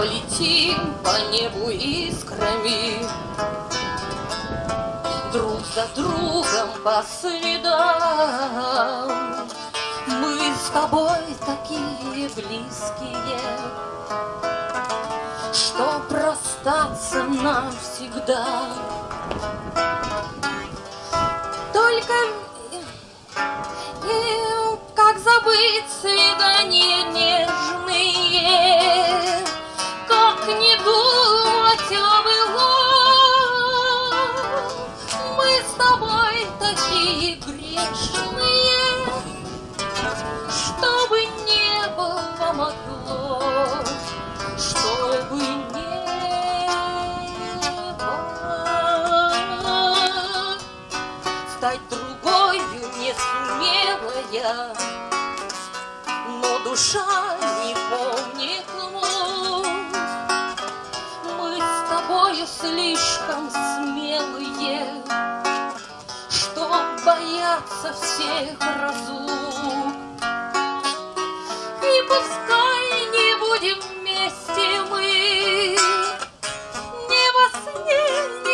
полетим по небу искрами, Друг за другом по следам. Мы с тобой такие близкие, Что простаться нам всегда. Только и как забыть свидание нежно, могло, чтобы не было. Стать другою не сумела я, но душа не помнила. Мы с тобою слишком смелые, чтоб бояться всех разум пускай не будем вместе мы. Небо снег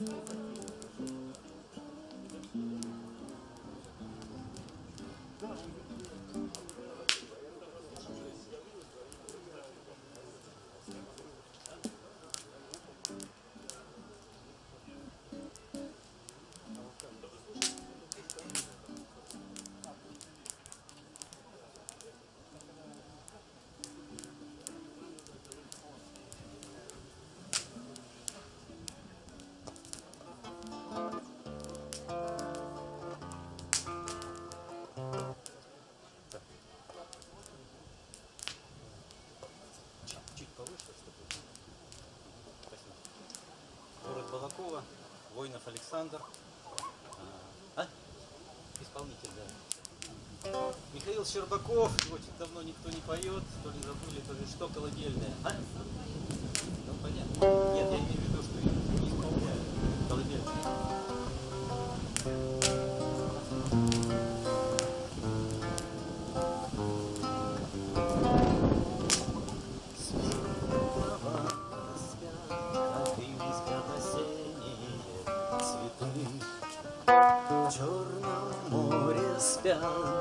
Чуть Балакова, Воинов Александр. А? а? Исполнитель, да. Михаил Щербаков, очень давно никто не поет, то ли забыли, то ли что, колыбельная. А?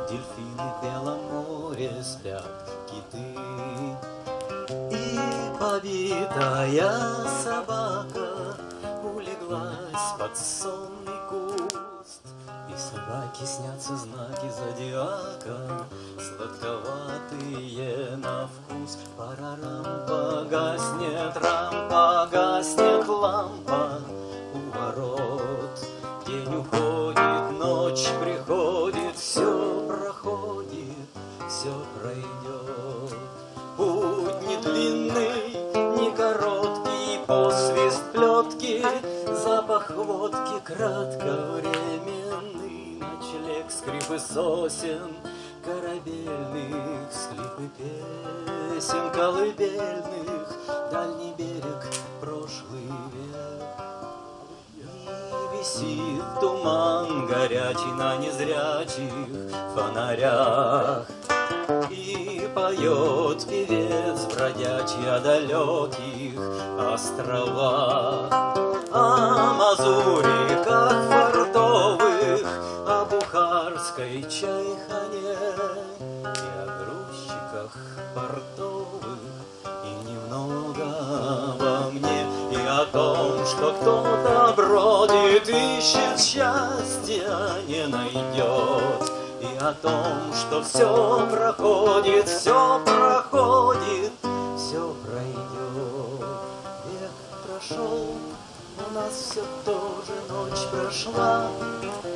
Дельфины, в Белом море спят киты. И побитая сосен, корабельных, склипы песен колыбельных, дальний берег, прошлый век. И висит туман горячий на незрячих фонарях. И поет певец бродячий о далеких островах, счастья, не найдет, И о том, что все проходит, все проходит, все пройдет. Век прошел, у нас все тоже ночь прошла,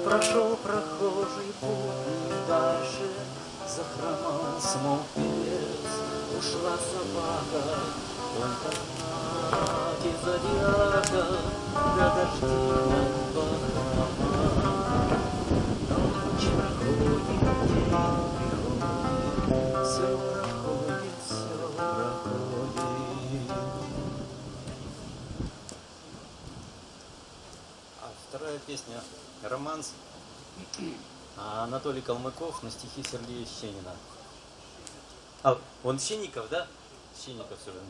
Прошел прохожий будни дальше, Захромал смог певец, ушла собака, Только знаки зодиака, да дожди над бахромом. Вторая песня «Романс» а Анатолий Калмыков на стихи Сергея Щенина. А, он Щенников, да? Щенников все же.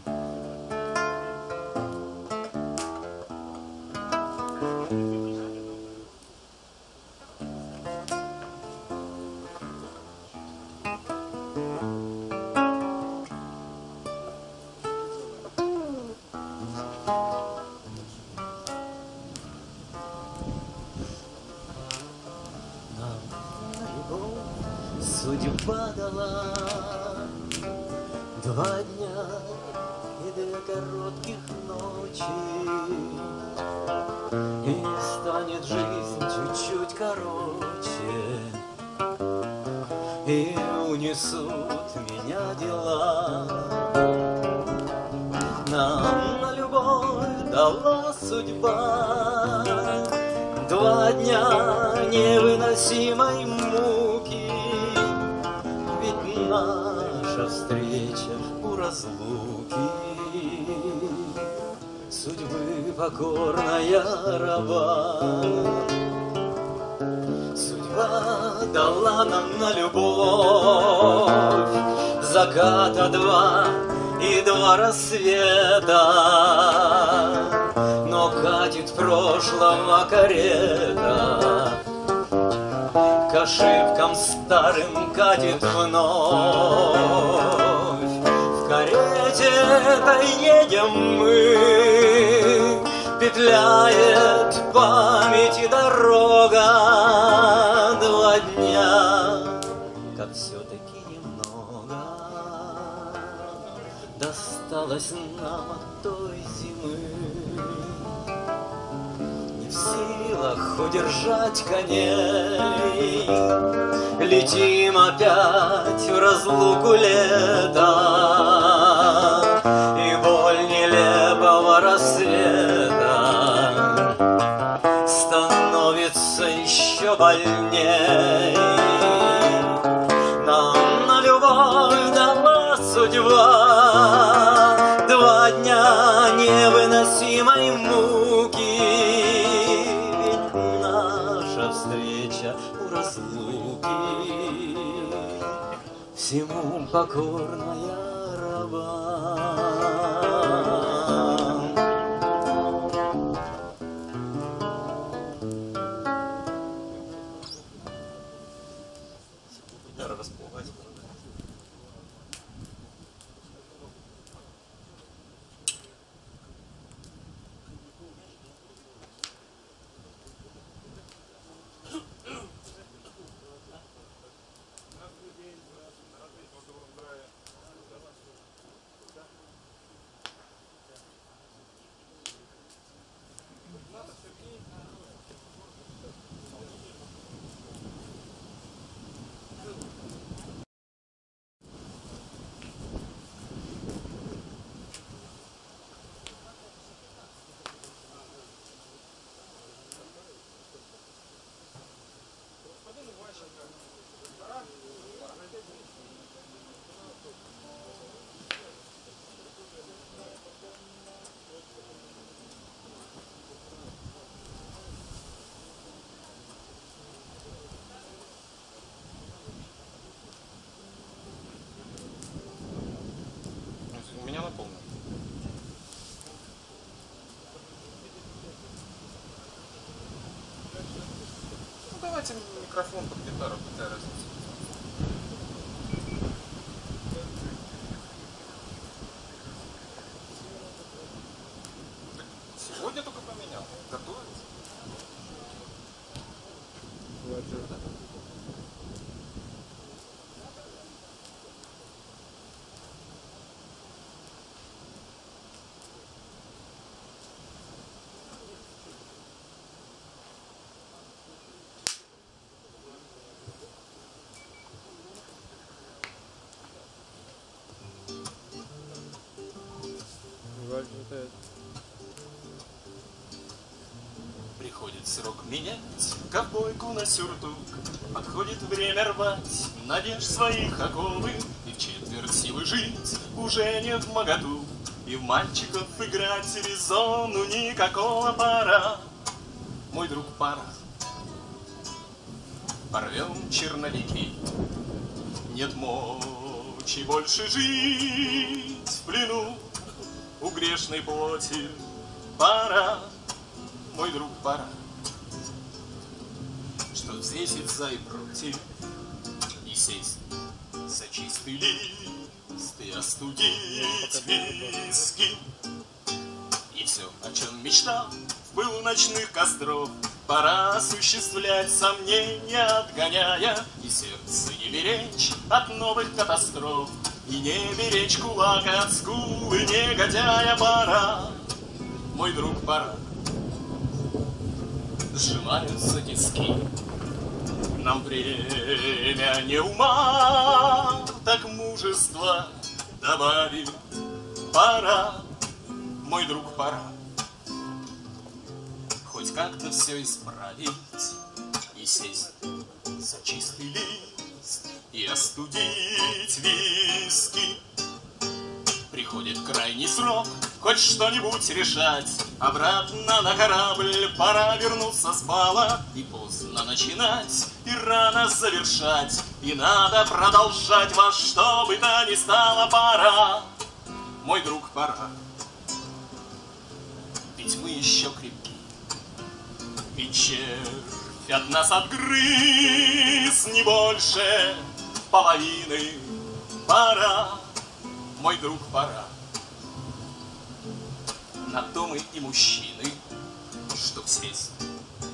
Разлуки Судьбы покорная раба. Судьба дала нам на любовь. Заката два и два рассвета, но катит прошлого карета. К ошибкам старым катит вновь. В этой едем мы, петляет память и дорога два дня, как все-таки немного досталось нам от той зимы. Не в силах удержать коней, летим опять в разлуку лета, и боль нелепого рассвета становится еще больней. Нам на любовь дала судьба. Два дня невыносимой муки. Ведь наша встреча у разлуки. Всему покорная давайте срок менять. Ковбойку на сюртук. Подходит время рвать. Надежд своих оковы И в четверть силы жить. Уже нет в моготу. И в мальчиков играть резону никакого пора. Мой друг, пора. Порвем черновики. Нет мочи больше жить в плену. У грешной плоти пора. Мой друг, пора. За и против И сесть за чистый лист И остудить виски И все, о чем мечтал в пыл ночных костров. Пора осуществлять сомнения, отгоняя И сердце не беречь от новых катастроф. И не беречь кулак от скулы негодяя Пора, мой друг, пора. Сжимаются тиски. Нам время не ума, так мужество добавит. Пора, мой друг, пора. Хоть как-то все исправить и сесть за чистый лист и остудить виски. Приходит крайний срок, хоть что-нибудь решать. Обратно на корабль пора вернуться с бала. И поздно начинать, и рано завершать. И надо продолжать во что бы то ни стало пора. мой друг, пора. Ведь мы еще крепки. И от нас отгрыз не больше половины. Пора, мой друг, пора. На то мы и мужчины, чтоб сесть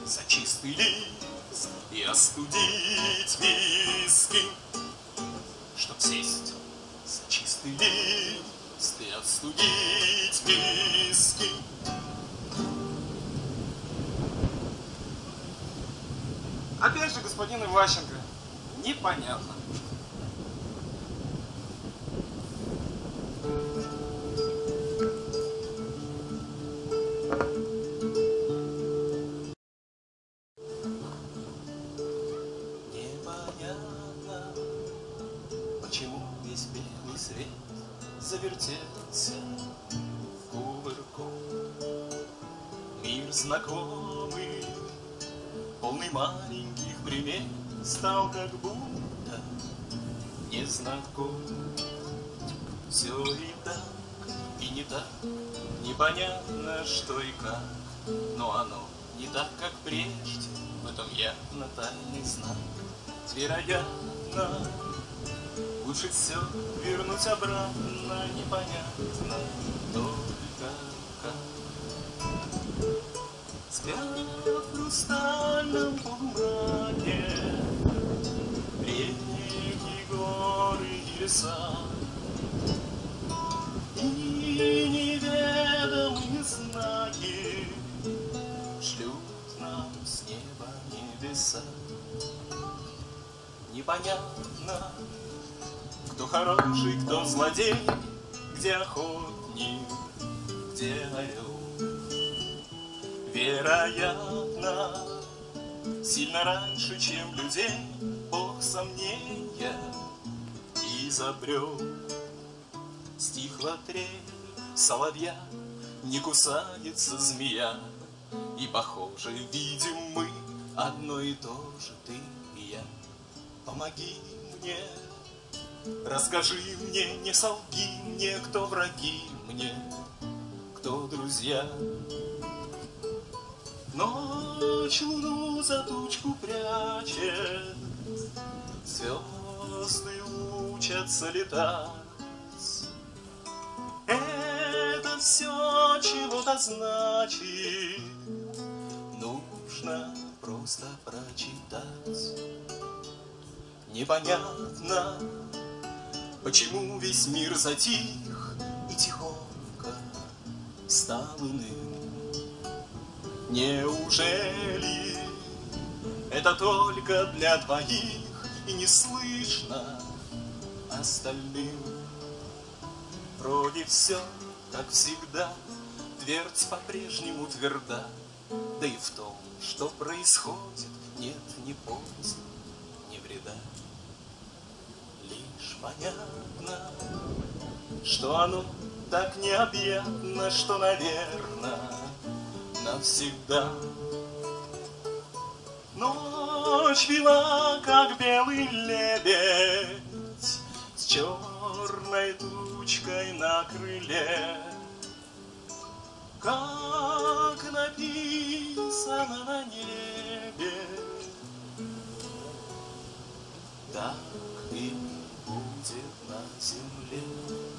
за чистый лист и остудить виски. Чтоб сесть за чистый лист и остудить виски. Опять же, господин Иващенко, непонятно. Знакомый, полный маленьких примет, стал как будто незнаком. Все и так, и не так, непонятно, что и как, но оно не так, как прежде, в этом явно тайный знак. Вероятно, лучше все вернуть обратно, непонятно, только леса. И неведомые знаки шлют нам с неба небеса. Непонятно, кто хороший, кто злодей, где охотник, где орел. Вероятно, сильно раньше, чем людей, Бог сомнения изобрел. Стихла трель соловья, не кусается змея, И, похоже, видим мы одно и то же, ты и я. Помоги мне, расскажи мне, не солги мне, кто враги мне, кто друзья. Ночь луну за тучку прячет, Звезды учатся летать. Это все чего-то значит, Нужно просто прочитать. Непонятно, почему весь мир затих И тихонько стал иным. Неужели это только для двоих И не слышно остальным? Вроде все, как всегда, Твердь по-прежнему тверда, Да и в том, что происходит, Нет ни пользы, ни вреда. Лишь понятно, что оно так необъятно, Что, наверно, навсегда. Ночь вела, как белый лебедь, С черной тучкой на крыле. Как написано на небе, Так и будет на земле.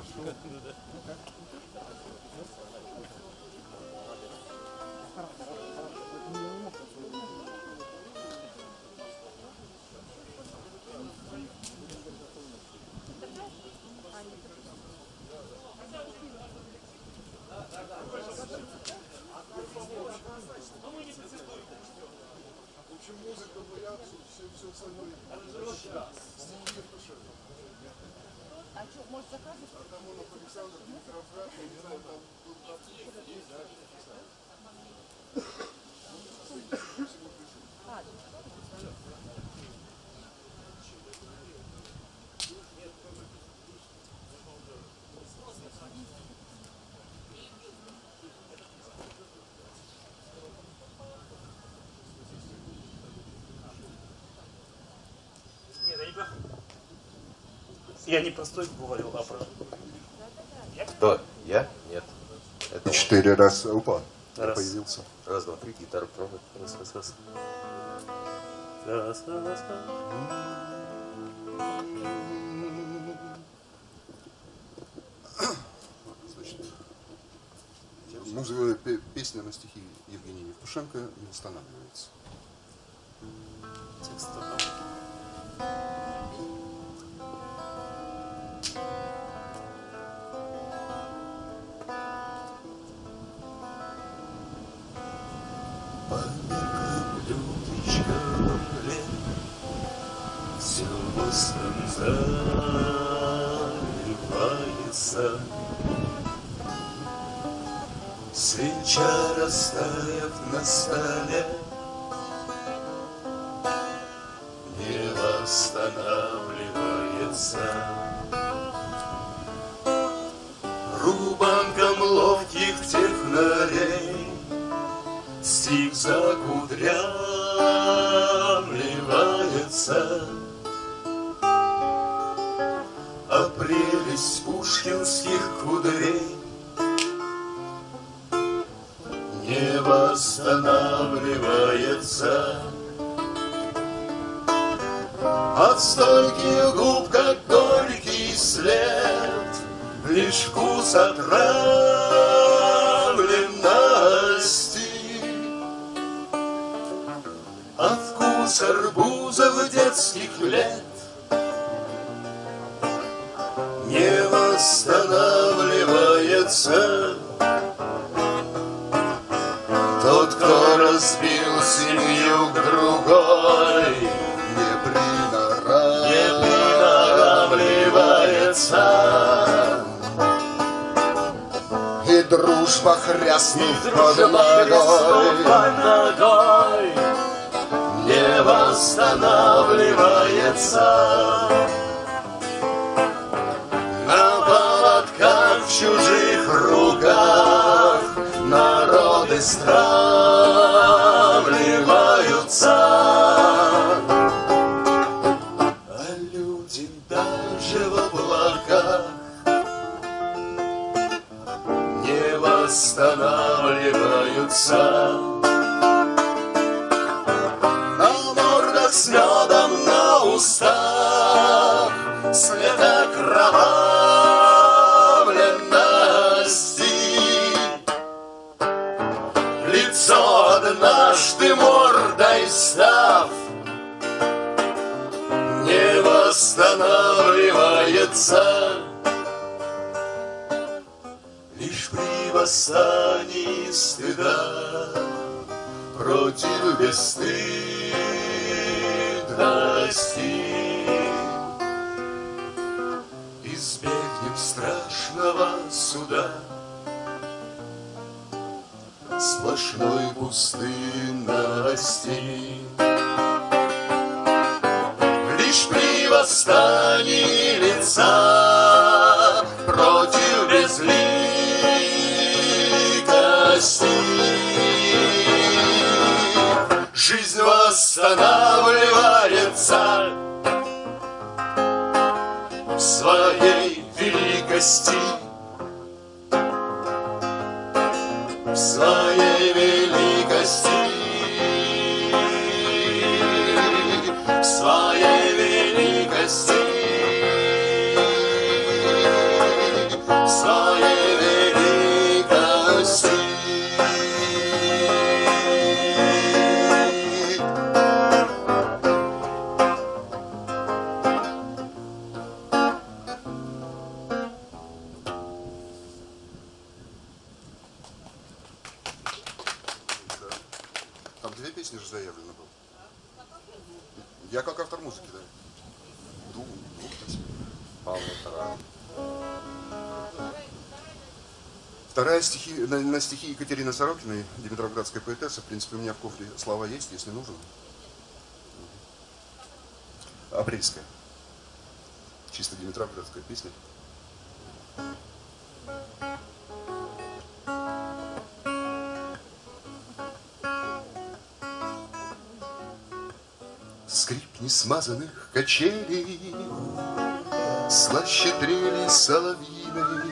Good. Я не про стойку говорил, а про... Кто? Я? Нет. Это он. Четыре раз. Опа, я Раз. появился. Раз, два, три, гитара пробует. Раз, раз, раз. Раз, раз, раз. Музыка, пе- песня на стихи Евгения Евтушенко не устанавливается. Текст воском заливается. Свеча растаяв на столе, не восстанавливается. Рубанком ловких технарей Стих закудрявливается, прелесть пушкинских кудрей Не восстанавливается. От стольких губ, как горький след, Лишь вкус отравленности. От вкуса арбузов детских лет дружба хряснув под ногой. не восстанавливается. На поводках чужих руках народы стравливаются. Восстанавливаются. На мордах с медом на устах след окровавленности. Лицо однажды мордой став не восстанавливается. Лишь при восстании стыда против бесстыдности избегнем страшного суда сплошной пустынности. Лишь при восстании лица восстанавливается в своей великости. В своей Вторая стихи, на, на стихи Екатерины Сорокиной, Димитровградская поэтесса. В принципе, у меня в кофре слова есть, если нужен. Апрельская. Чисто Димитровградская песня. Скрип несмазанных качелей, Слаще трели соловьиной,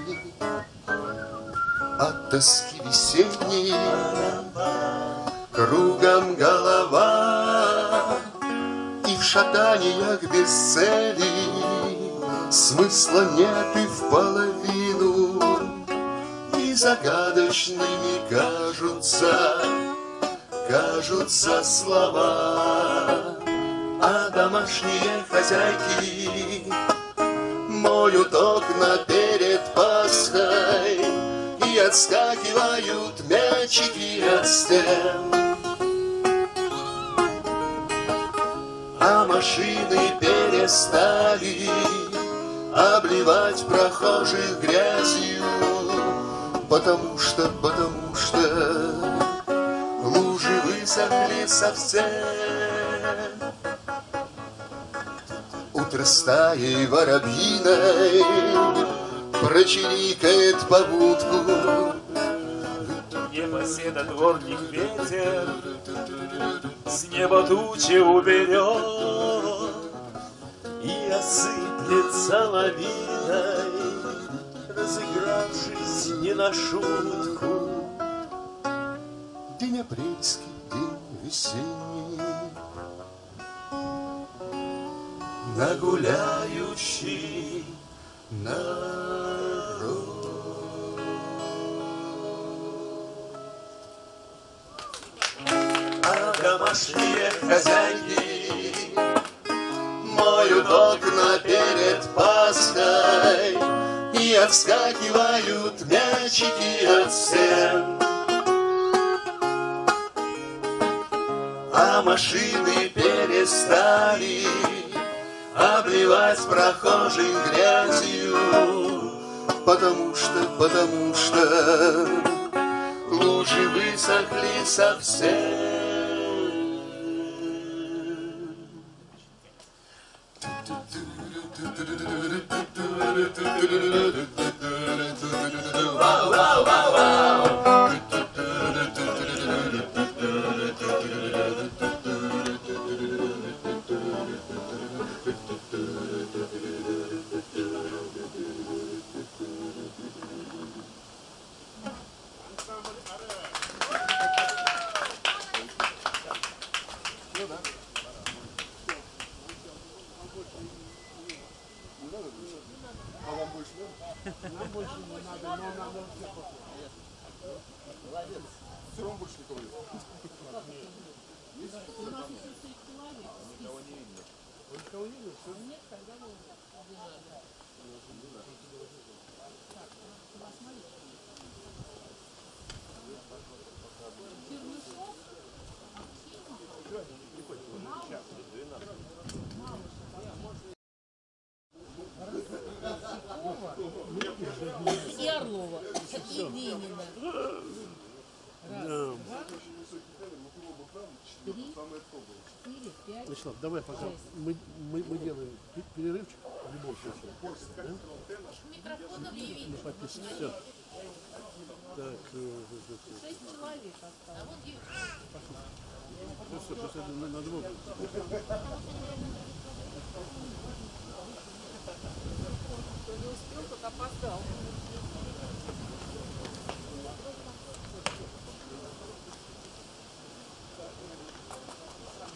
От тоски весенней Кругом голова, И в шатаниях без цели Смысла нет и в половину, И загадочными кажутся, кажутся слова. А домашние хозяйки Моют окна перед Пасхой Отскакивают мячики от стен А машины перестали Обливать прохожих грязью Потому что, потому что Лужи высохли совсем. Утро стаей воробьиной Прочирикает по будку. Непоседа дворник ветер С неба тучи уберет. И осыплется лавиной Разыгравшись не на шутку. День апрельский, день весенний. Нагуляющий домашние хозяйки Моют окна перед Пасхой И отскакивают мячики от стен. А машины перестали Обливать прохожих грязью Потому что, потому что Лужи высохли совсем Вау, вау, вау, вау. Нам больше не надо, но нам надо послушать. Молодец. Все равно больше никого нет. Есть? Никого не видно. Вы никого не видно? Все? Нет, тогда вы И Орлова, и Ленина. Раз, два, три, четыре, пять, Вячеслав, давай пока мы, мы, мы делаем пе- перерывчик в любом случае. Да? Не видно. Ну. Все. Так, э, Шесть человек осталось. ну все, просто это на- было. Кто не успел, тот опоздал.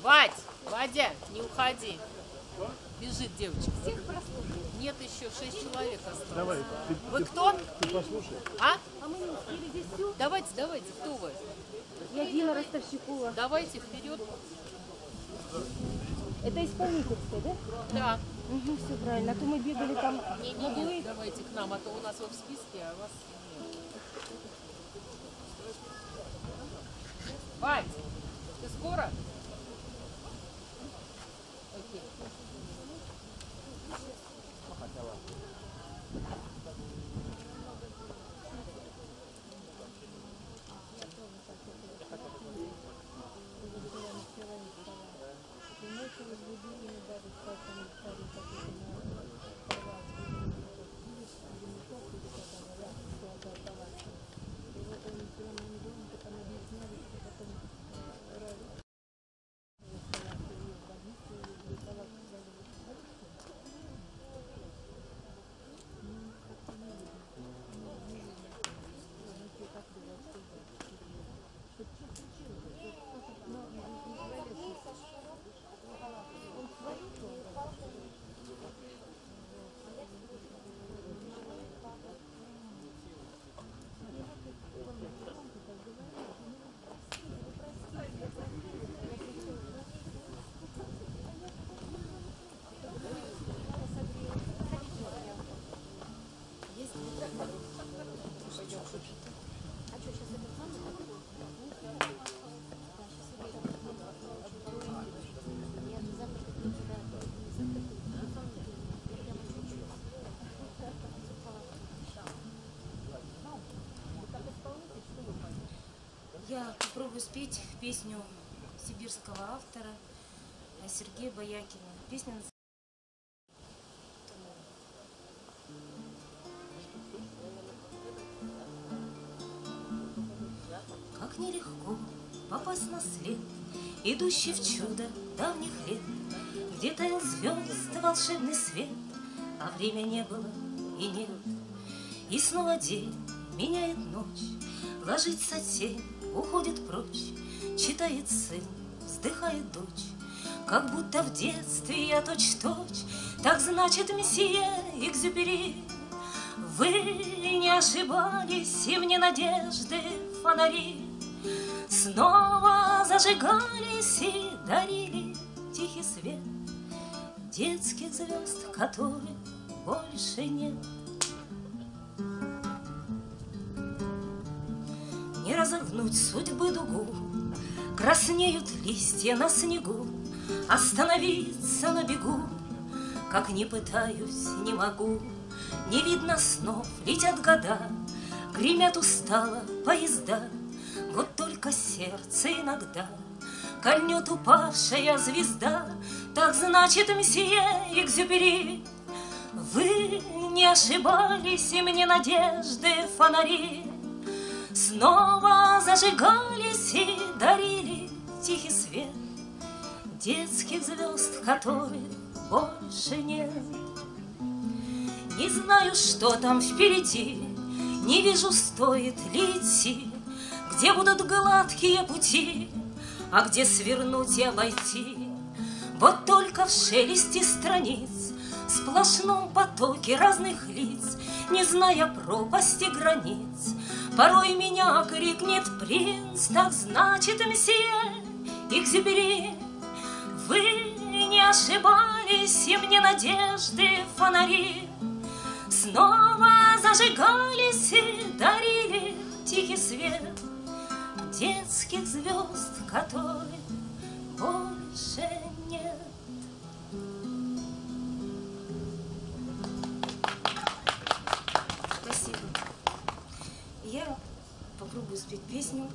Вадь, Вадя, не уходи. Бежит девочка. Всех прослушай. Нет, еще шесть человек осталось. Давай, ты, Вы ты- кто? Ты послушай. А? А мы не успели здесь все. Давайте, давайте, кто вы? Я Дина Ростовщикова. Давайте вперед. Это исполнительская, да? Да. Угу, все правильно. А то мы бегали там Не, не, дуэль. нет, давайте к нам, а то у нас вы в списке, а вас нет. Вать, ты скоро? Спеть песню сибирского автора э, Сергея Боякина. Песня называется Как нелегко попасть на след, Идущий в чудо давних лет, Где таял звезд волшебный свет, А время не было и нет. И снова день меняет ночь, Ложится тень, уходит прочь, Читает сын, вздыхает дочь, Как будто в детстве я точь-точь, Так значит, месье Экзюпери, Вы не ошибались, и мне надежды фонари. Снова зажигались и дарили тихий свет. Детских звезд, которых больше нет. Разогнуть судьбы дугу, Краснеют листья на снегу, Остановиться на бегу, Как не пытаюсь, не могу. Не видно снов, летят года, Гремят устало поезда, Вот только сердце иногда. Кольнет упавшая звезда, Так значит, месье Экзюпери, Вы не ошибались, и мне надежды фонари Снова зажигались и дарили тихий свет Детских звезд, которых больше нет. Не знаю, что там впереди, Не вижу, стоит ли идти, Где будут гладкие пути, А где свернуть и обойти. Вот только в шелесте страниц, Сплошном потоке разных лиц, Не зная пропасти границ, Порой меня крикнет принц, Так значит, месье Экзюпери, Вы не ошибались, И мне надежды фонари Снова зажигались и дарили тихий свет Детских звезд, которых больше Я попробую спеть песню.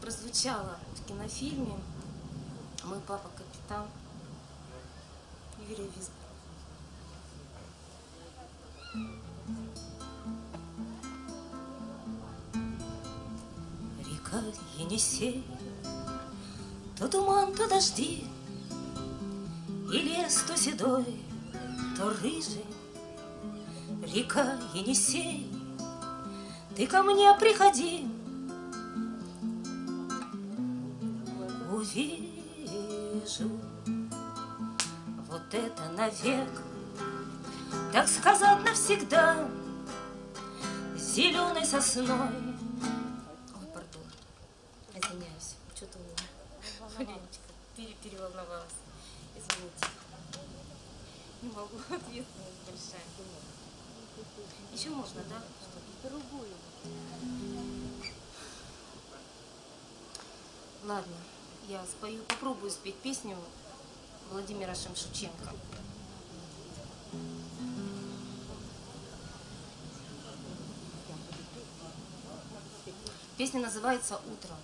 Прозвучала в кинофильме «Мой папа капитан» Юрия Визбора. Река Енисей, то туман, то дожди, И лес то седой, то рыжий. Река Енисей, ты ко мне приходи, Увижу вот это навек, Так сказать навсегда, Зеленой сосной. Ой, пардон, извиняюсь, что-то маленечко пере- переволновалась. Извините. Не могу, (laughs) ответственность большая. Еще можно, да? Другую. Ладно, я спою, попробую спеть песню Владимира Шемшученко. Песня называется «Утро».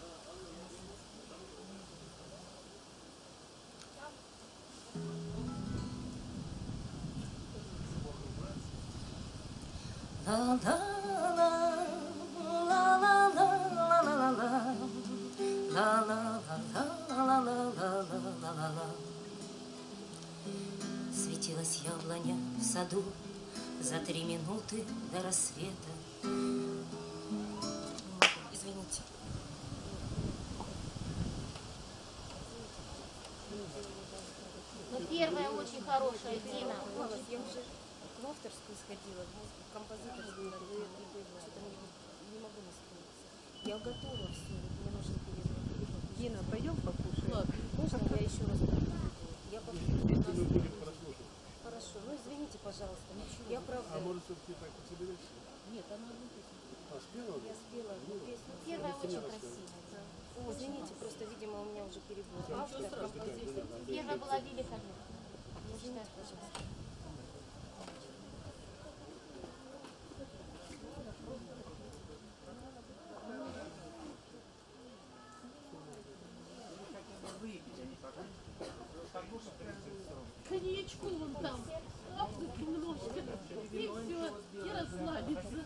Светилась яблоня в саду за три минуты до рассвета. Извините. Ну, первая очень хорошая, Дина. Я уже в авторскую сходила, в композиторскую, что-то не, могу настроиться. Я готова все. Дина, пойдем покушаем? Ладно, можно я еще раз? Я попробую. Хорошо, ну извините, пожалуйста. Я правда... А может все-таки так соберетесь? Нет, она одну песню. А, спела? Я спела одну песню. Первая очень красивая. О, извините, просто, видимо, у меня уже перебор. Автор, композитор. Первая была великолепна. Извините, пожалуйста. выпить. Коньячку вон там, апнуть немножко, и все, и расслабиться.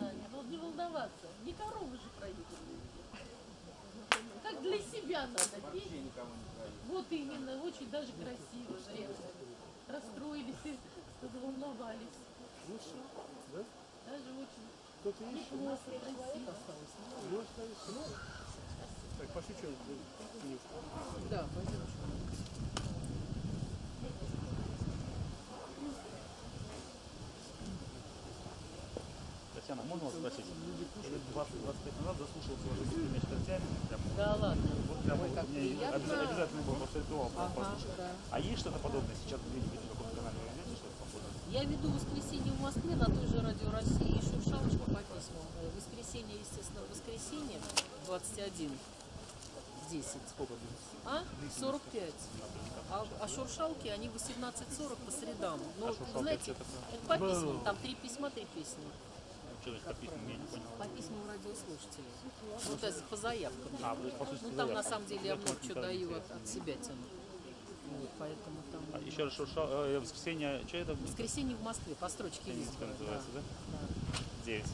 Да, не, вол- не волноваться. Не коровы же проигрывают. Как для себя надо петь. Вот именно, очень даже красиво, наверное. Расстроились и заволновались. Даже очень неплохо, красиво. Так, пошли что Да, пойдем. Татьяна, можно вас спросить? Лет 20-25 назад заслушался ваши стихи «Мяч костями». Прям, Да ладно. Вот прям Ой, вот как у меня обязательно, был просто ритуал Ага, да. А есть что-то подобное сейчас где-нибудь на каком-то канале? Вы знаете что-то похожее? Я веду воскресенье в Москве на той же радио России и шуршалочка по письмам. Воскресенье, естественно, воскресенье 21 10. Сколько А? 45. А, а шуршалки, они 18.40 по средам. Ну, А знаете, это это по письмам, там три письма, три песни. Значит по письмам, я не понял. По письмам радиослушателей. Ну, то есть по заявкам. А, ну, там на самом деле я Это много чего даю от, от себя тяну. Вот, поэтому еще раз шуршал, э, воскресенье, что это? Воскресенье в Москве, по строчке Лизбора. называется, да? 9.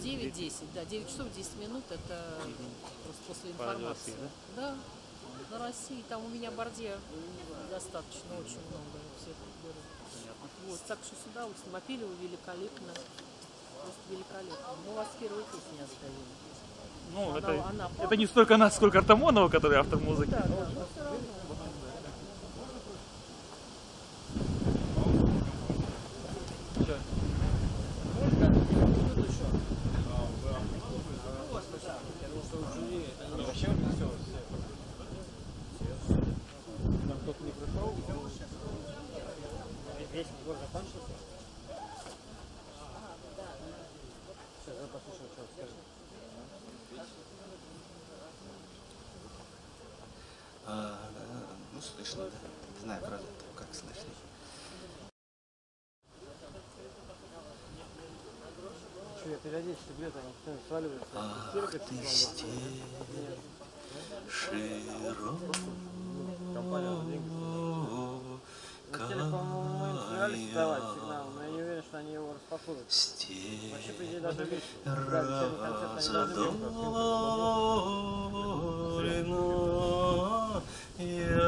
9-10, да, 9 часов 10 минут, это просто после информации. России, Да, на России, там у меня борде достаточно, очень много всех беру. Вот, так что с удовольствием. Апелева великолепно, просто великолепно. Мы вас с первой песни оставили. Ну, Она- это, она это не столько нас, сколько Артамонова, который автор музыки. Да, да, но все равно. Там кто-то не пришел? Весь сбор закончился? Все, давай послушаем, что он скажет. А, ну, слышно, да. Не знаю, правда, там как слышно. Что, я периодически где-то кто-нибудь сваливается? Ах, Терпится ты степь Компания за деньги. На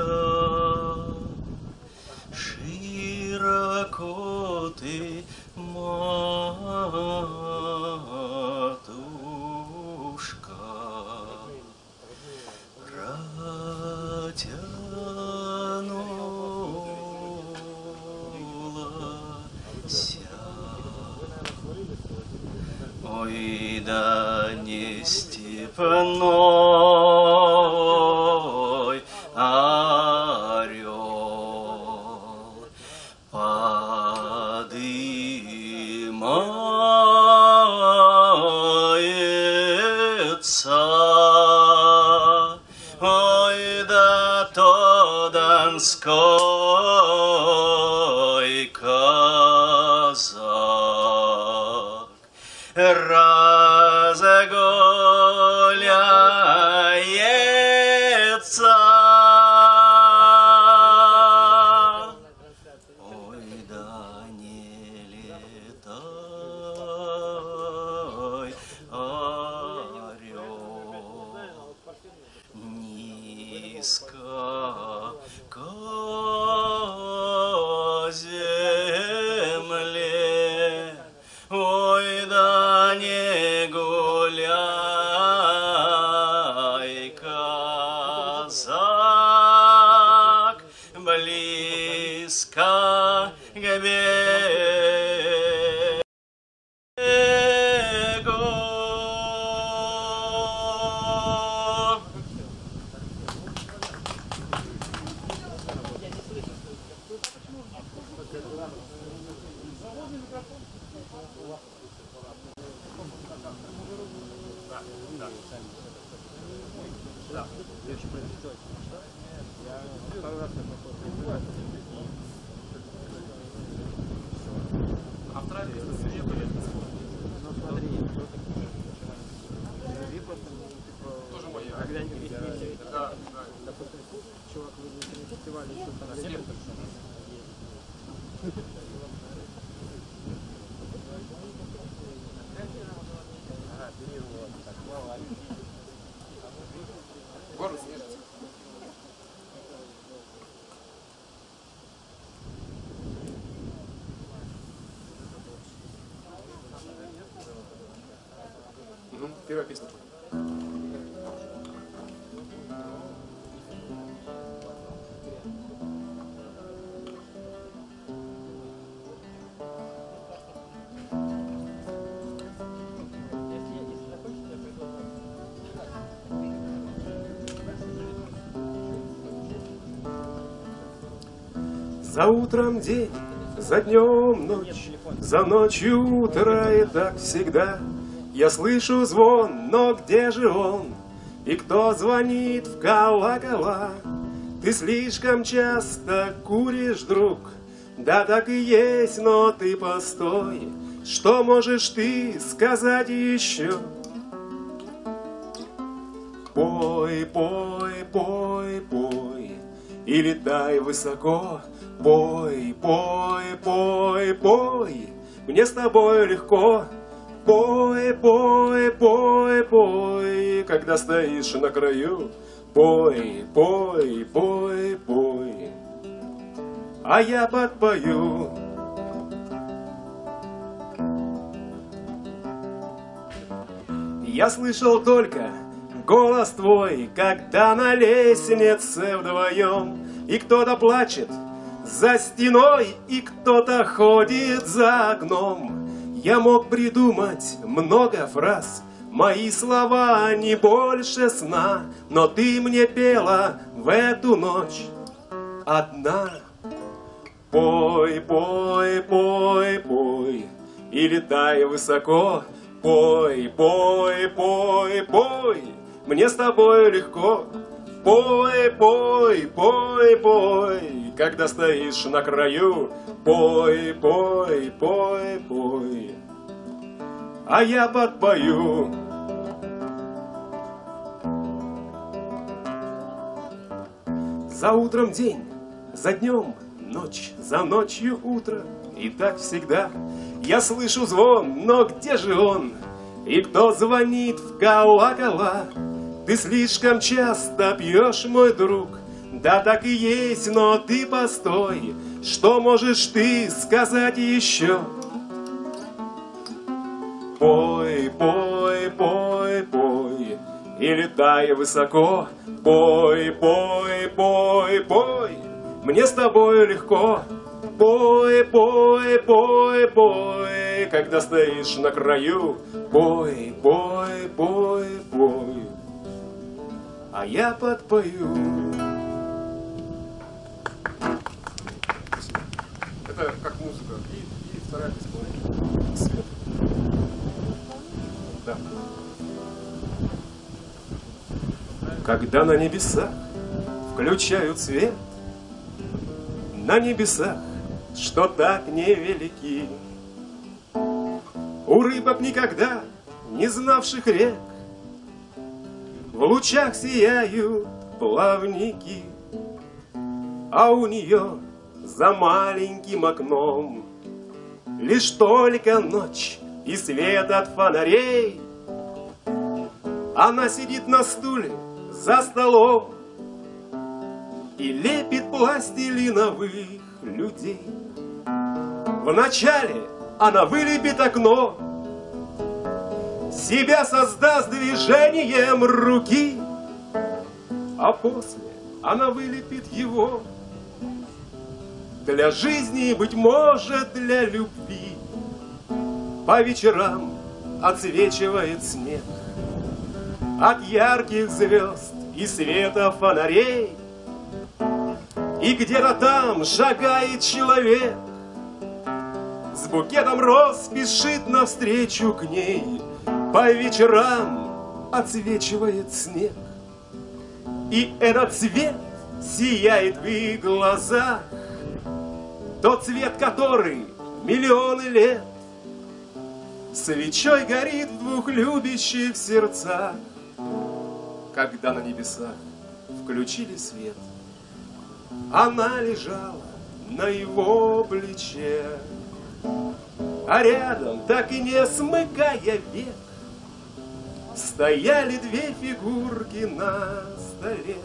За утром день, за днем ночь, за ночью утро и так всегда. Я слышу звон, но где же он? И кто звонит в колокола? Ты слишком часто куришь, друг, да так и есть, но ты постой. Что можешь ты сказать еще? Пой, пой, пой, пой, и летай высоко. Пой, пой, пой, пой, мне с тобой легко. Пой, пой, пой, пой, когда стоишь на краю. Пой, пой, пой, пой, а я подпою. Я слышал только голос твой, когда на лестнице вдвоем, и кто-то плачет за стеной, и кто-то ходит за окном. Я мог придумать много фраз, мои слова не больше сна, но ты мне пела в эту ночь одна. Пой, пой, пой, пой, и летай высоко, Пой, пой, пой, пой, мне с тобой легко. Пой, пой, пой, пой, когда стоишь на краю. Пой, пой, пой, пой, а я подпою. За утром день, за днем ночь, за ночью утро, и так всегда. Я слышу звон, но где же он? И кто звонит в колокола? Ты слишком часто пьешь, мой друг. Да так и есть, но ты постой. Что можешь ты сказать еще? Пой, пой, пой, пой, и летай высоко. Пой, пой, пой, пой, мне с тобой легко. Пой, пой, пой, пой, когда стоишь на краю. Пой, пой, пой, пой, а я подпою. Это как музыка. И, и вторая исполнение. Свет. Да. Когда на небесах включают свет, на небесах, что так невелики, у рыбок никогда не знавших рек, в лучах сияют плавники, а у нее за маленьким окном Лишь только ночь и свет от фонарей. Она сидит на стуле за столом И лепит пластилиновых людей. Вначале она вылепит окно, Себя создаст движением руки, А после она вылепит его Для жизни, быть может, для любви. По вечерам отсвечивает снег От ярких звезд и света фонарей. И где-то там шагает человек С букетом роз спешит навстречу к ней. По вечерам отсвечивает снег. И этот цвет сияет в их глазах, Тот цвет, который миллионы лет Свечой горит в двух любящих сердцах, Когда на небесах включили свет. Она лежала на его плече, А рядом, так и не смыкая век, Стояли две фигурки на столе.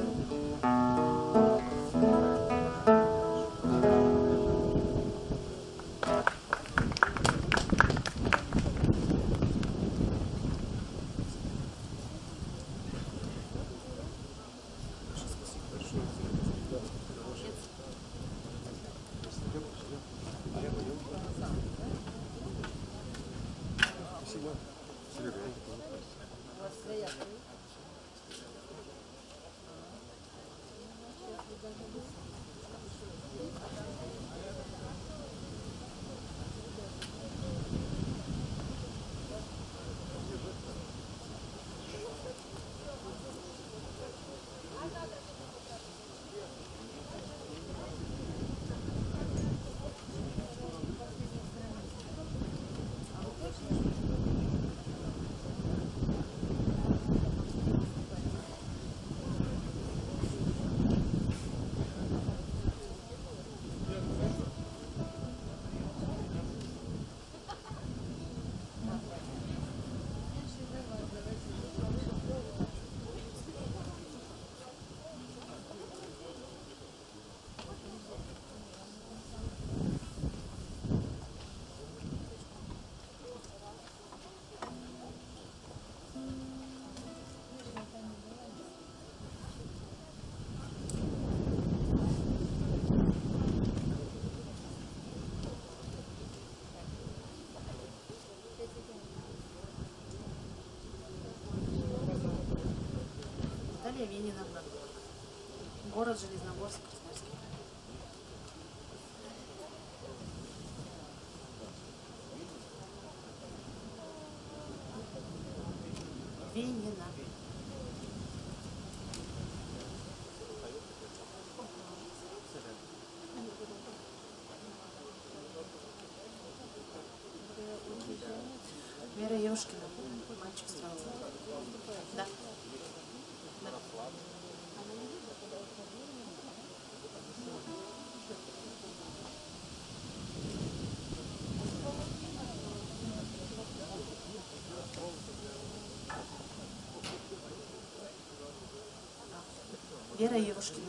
Наталья Вениновна. Город Железногорск, Красноярский край. Венина. Вера Ёшкина. Мальчик строил. Да. Вера Евушкина.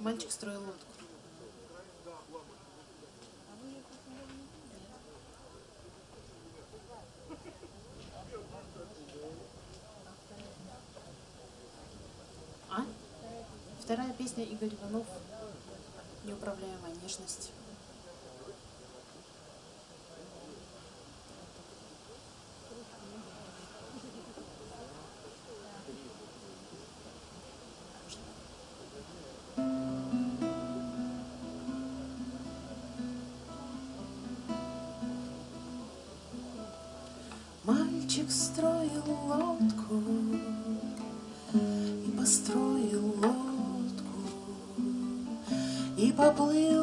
Мальчик строил лодку. Вторая песня Игорь Иванов «Неуправляемая нежность». И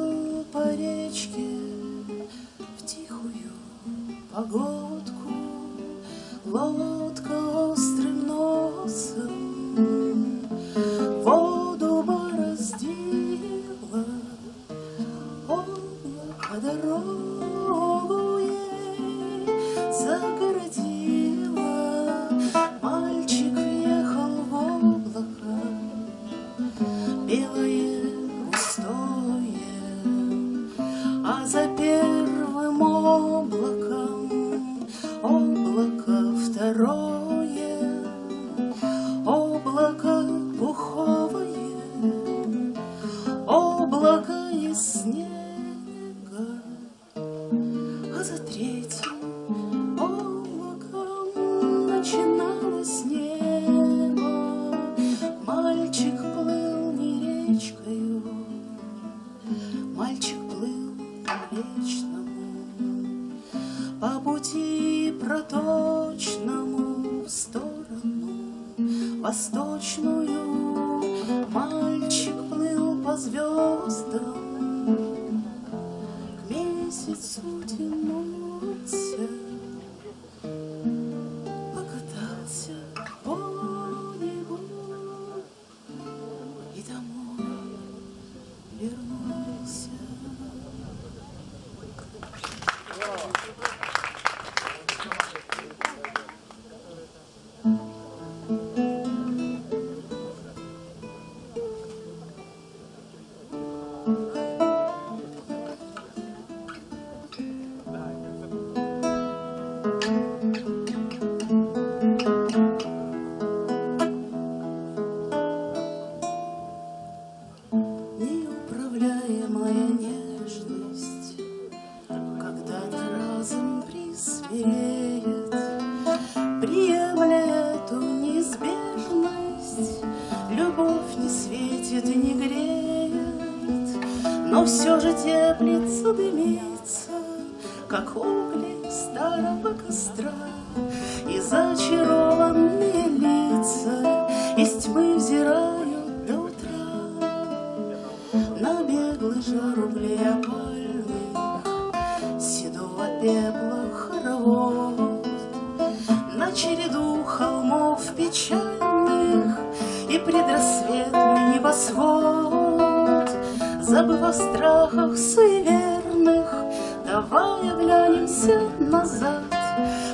назад,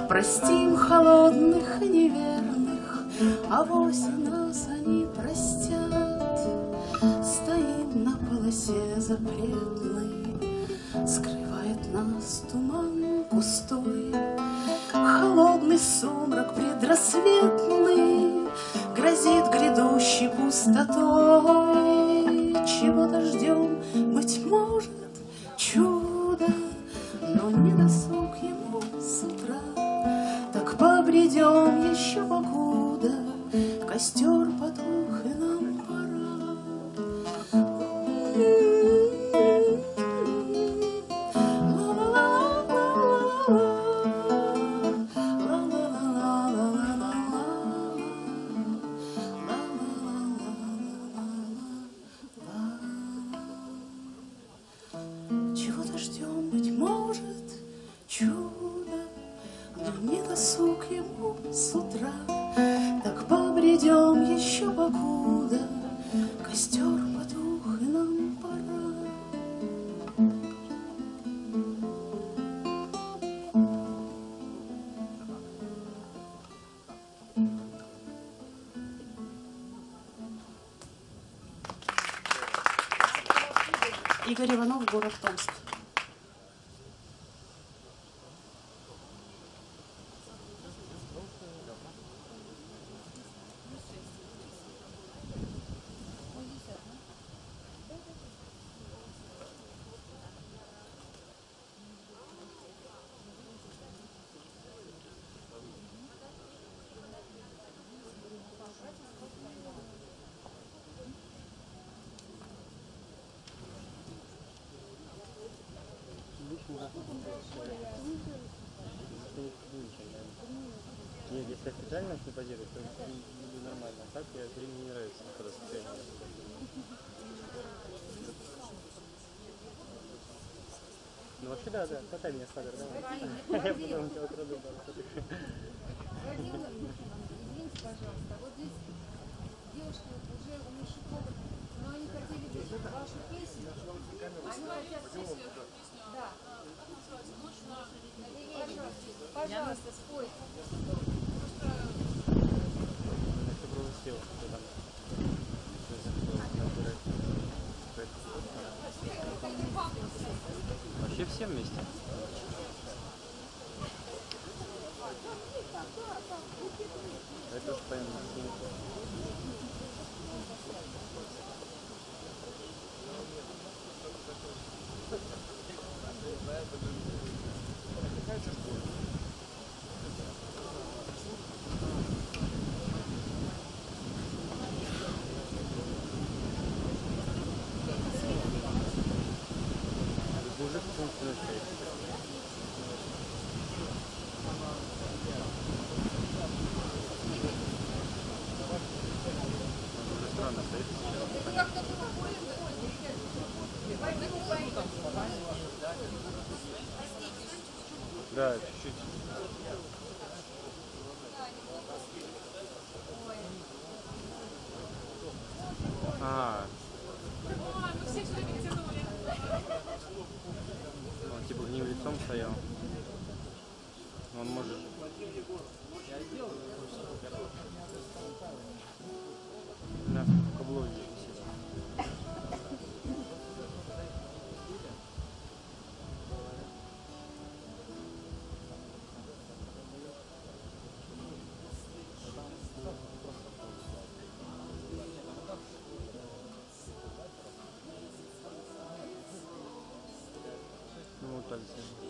Простим холодных и неверных, А вовсе нас они простят. Стоим на полосе запретной, Скрывает нас туман густой, Холодный сумрак предрассветный Грозит грядущей пустотой. Чего-то ждем, быть может, чудо, Но не досуг Побредем еще покуда Костер потух Ну вообще да, да, хватай меня садер, давай. Я потом тебя украду, Владимир, извините, пожалуйста, вот здесь девушки уже у Мещукова, но они хотели бы вашу песню. Они хотят песню. Да. Пожалуйста, пожалуйста, спойте. Это было сила, что там. Вообще все вместе. Это уж понятно. Мужик в том, что Чуть-чуть. А, он типа к ним лицом стоял. Он может... На каблуке висит. Ну,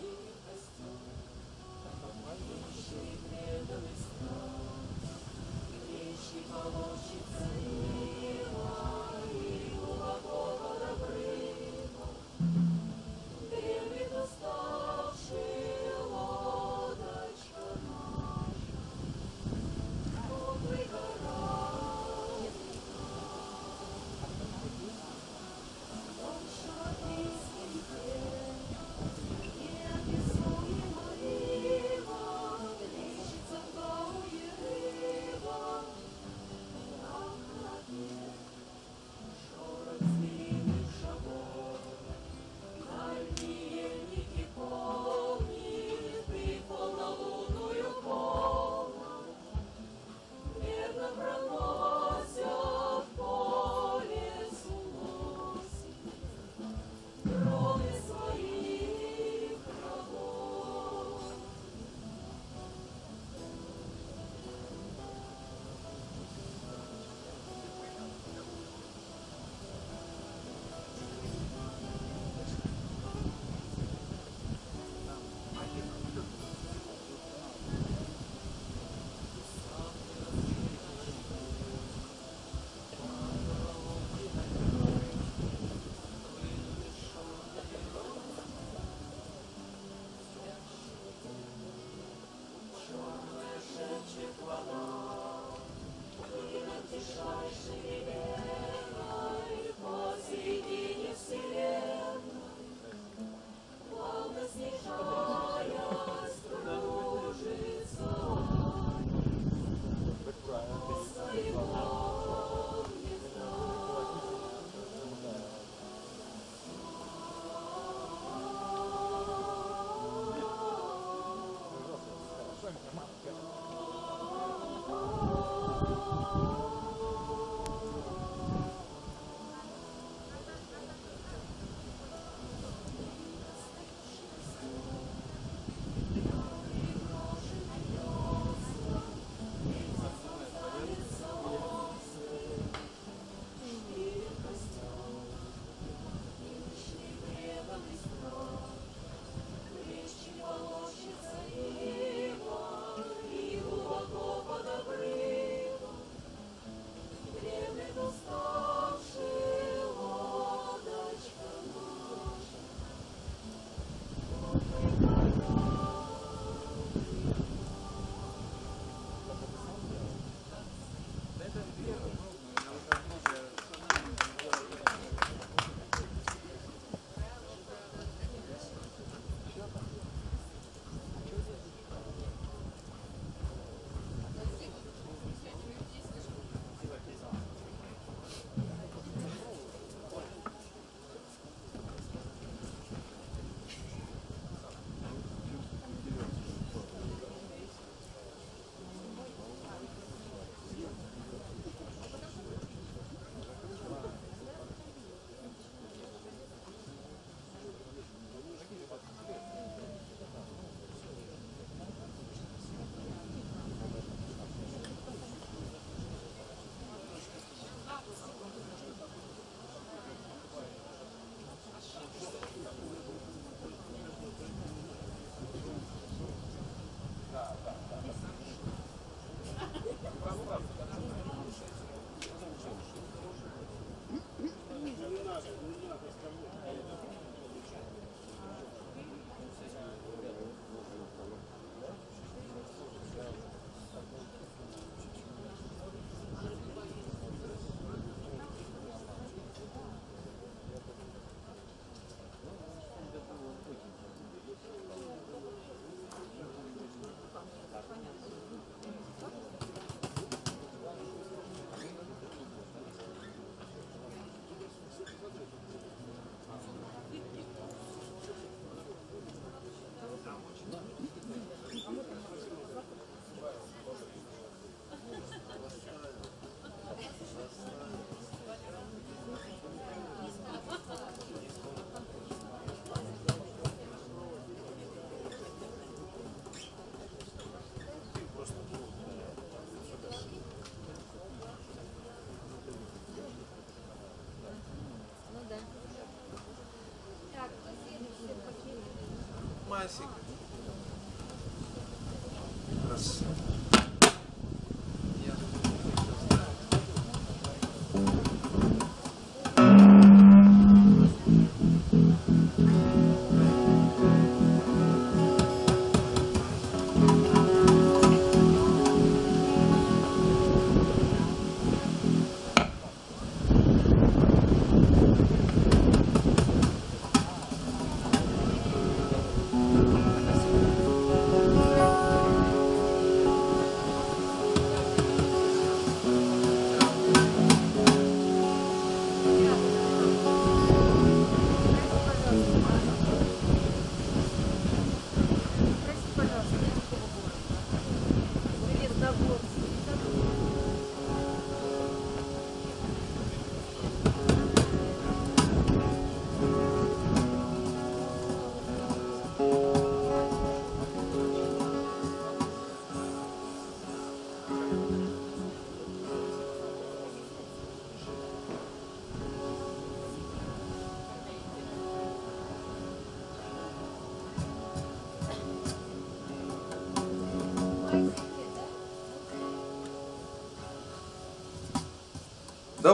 mas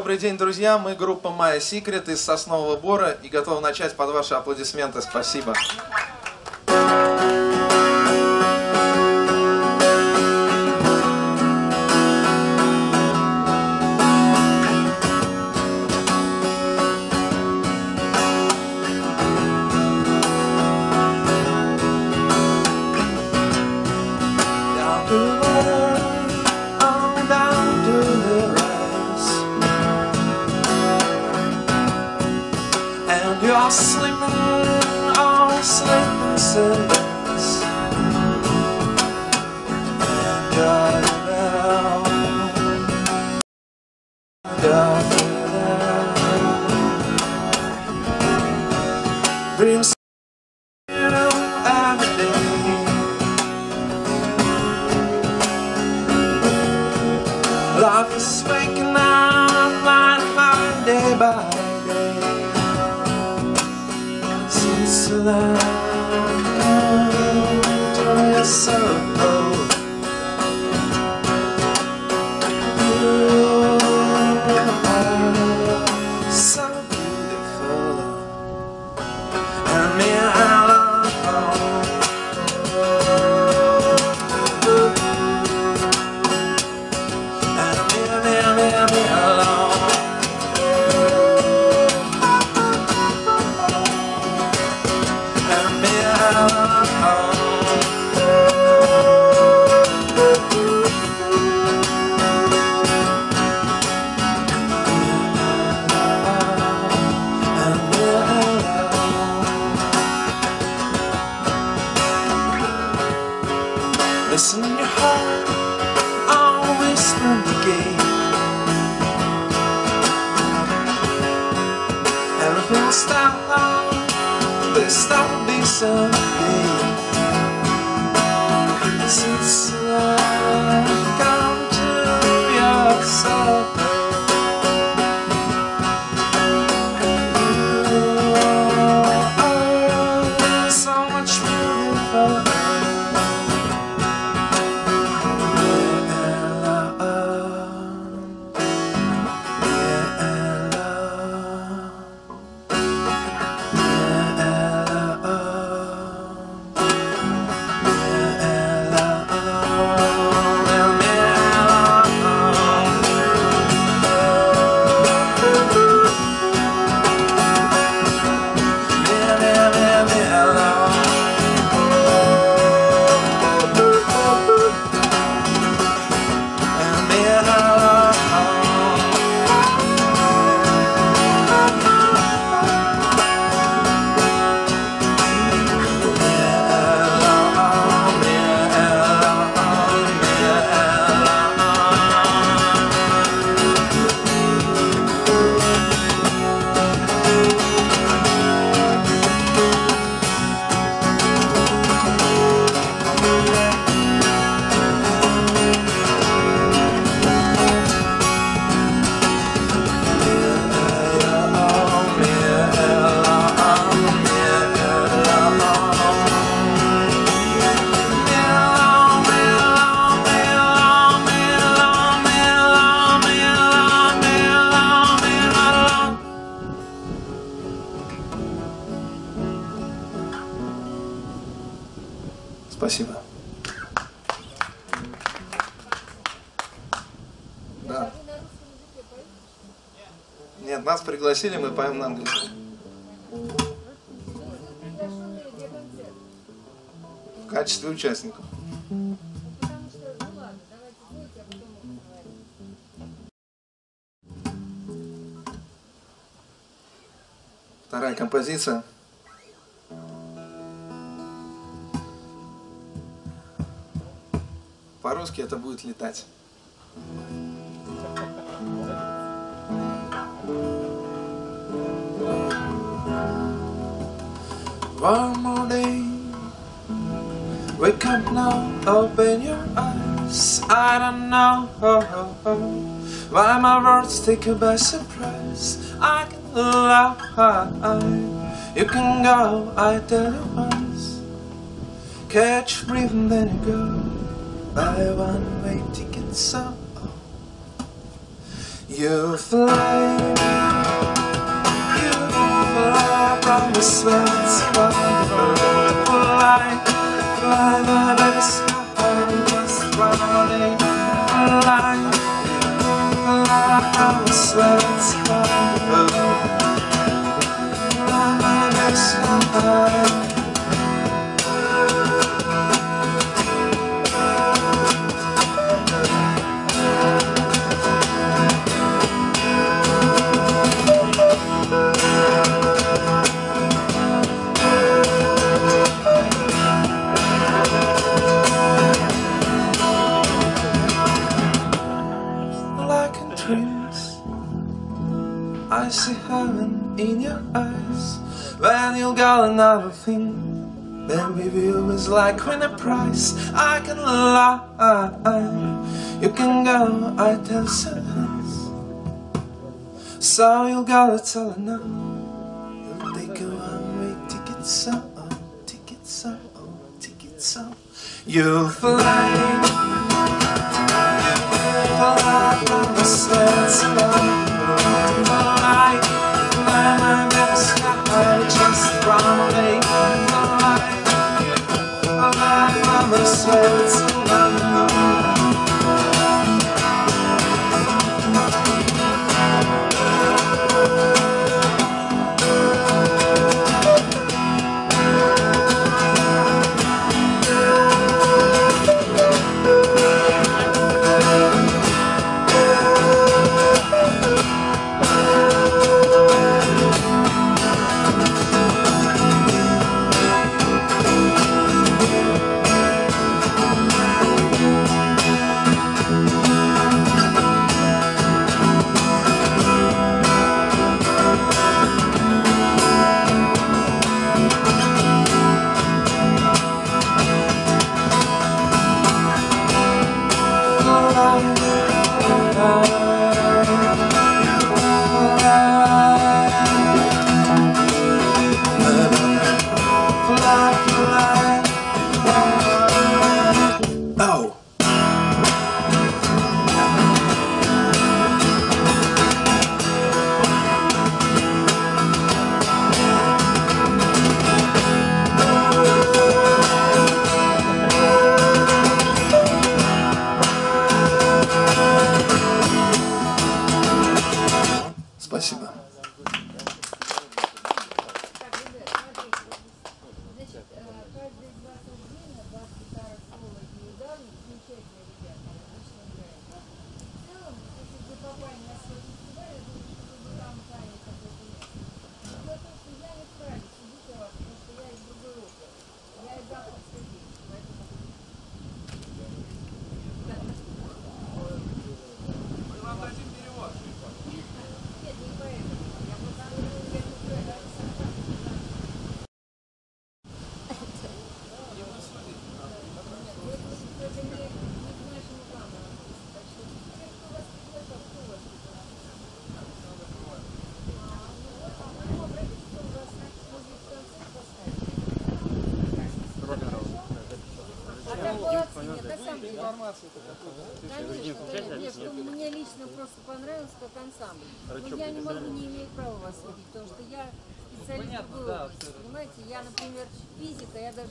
Добрый день, друзья. Мы группа Maya Secret из Соснового Бора и готовы начать под ваши аплодисменты. Спасибо. Наступаем на английский. В качестве участников. Вторая композиция. По-русски это будет летать. take you by surprise. I can lie. You can go, I tell you once. Catch breathing, then you go. Buy one way ticket, some. another thing. Then review is like when a price I can lie. You can go, I tell silence. So you gotta tell her no. You'll take a one way ticket, so, oh, ticket, so, oh, ticket, so. You'll fly. Fly on the sunset. Fly, fly, never stop. Mama sweats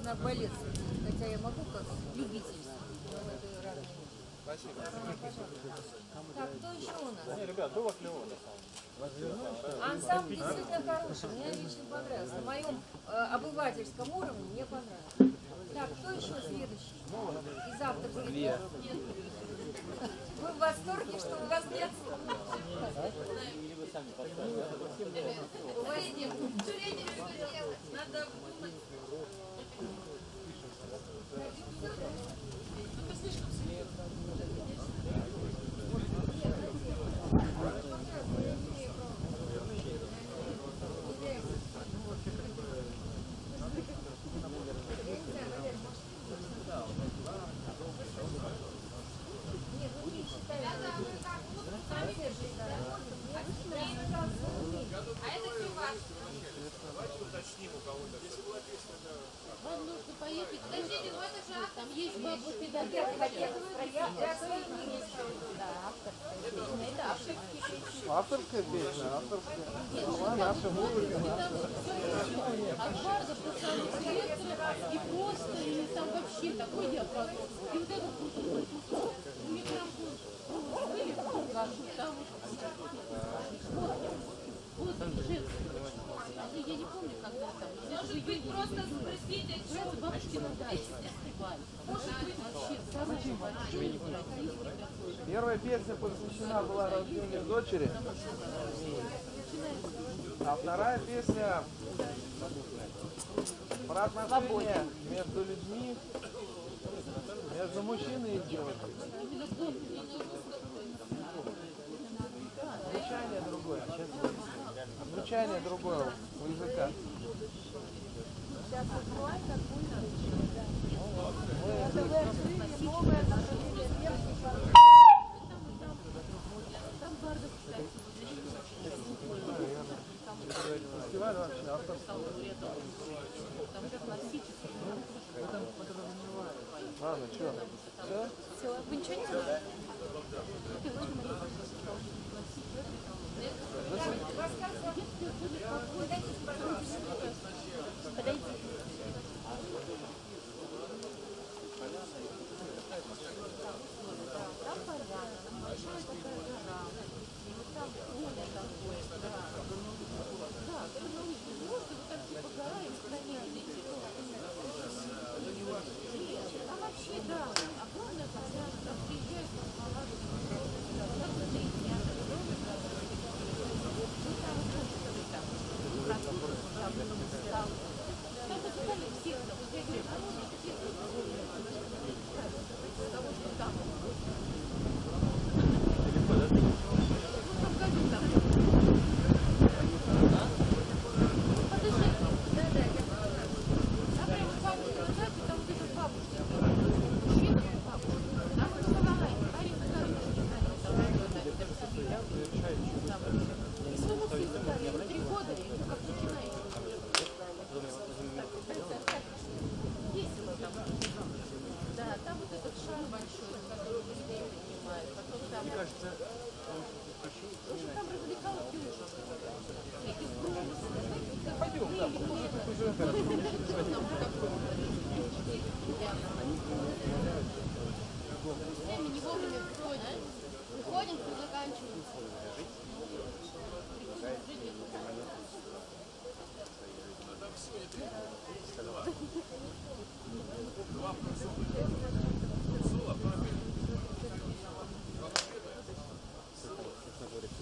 на балет. Хотя я могу как любитель. Спасибо. Так, кто еще у нас? Не, ребят, было клево, Ансамбль а действительно хороший, мне лично понравился. На моем э, обывательском уровне мне понравилось. Так, кто еще следующий? завтра будет. Мы в восторге, что у вас нет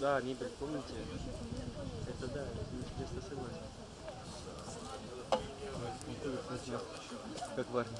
Да, мебель, помните? Это да, я согласен. Как в армии.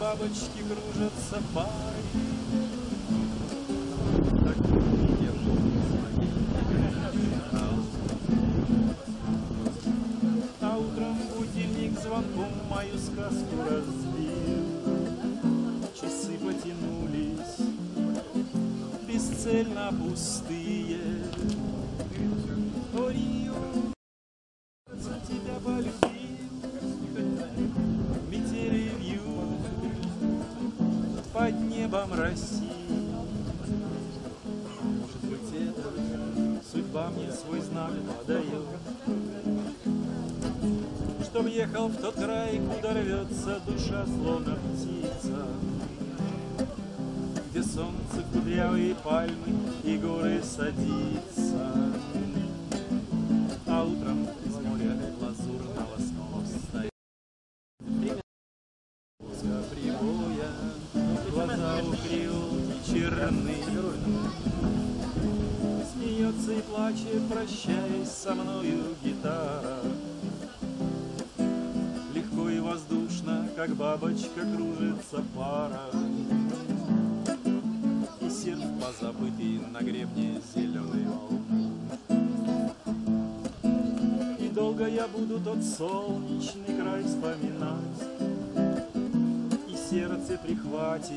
Бабочки кружатся. Солнечный край вспоминать, И сердце прихватит,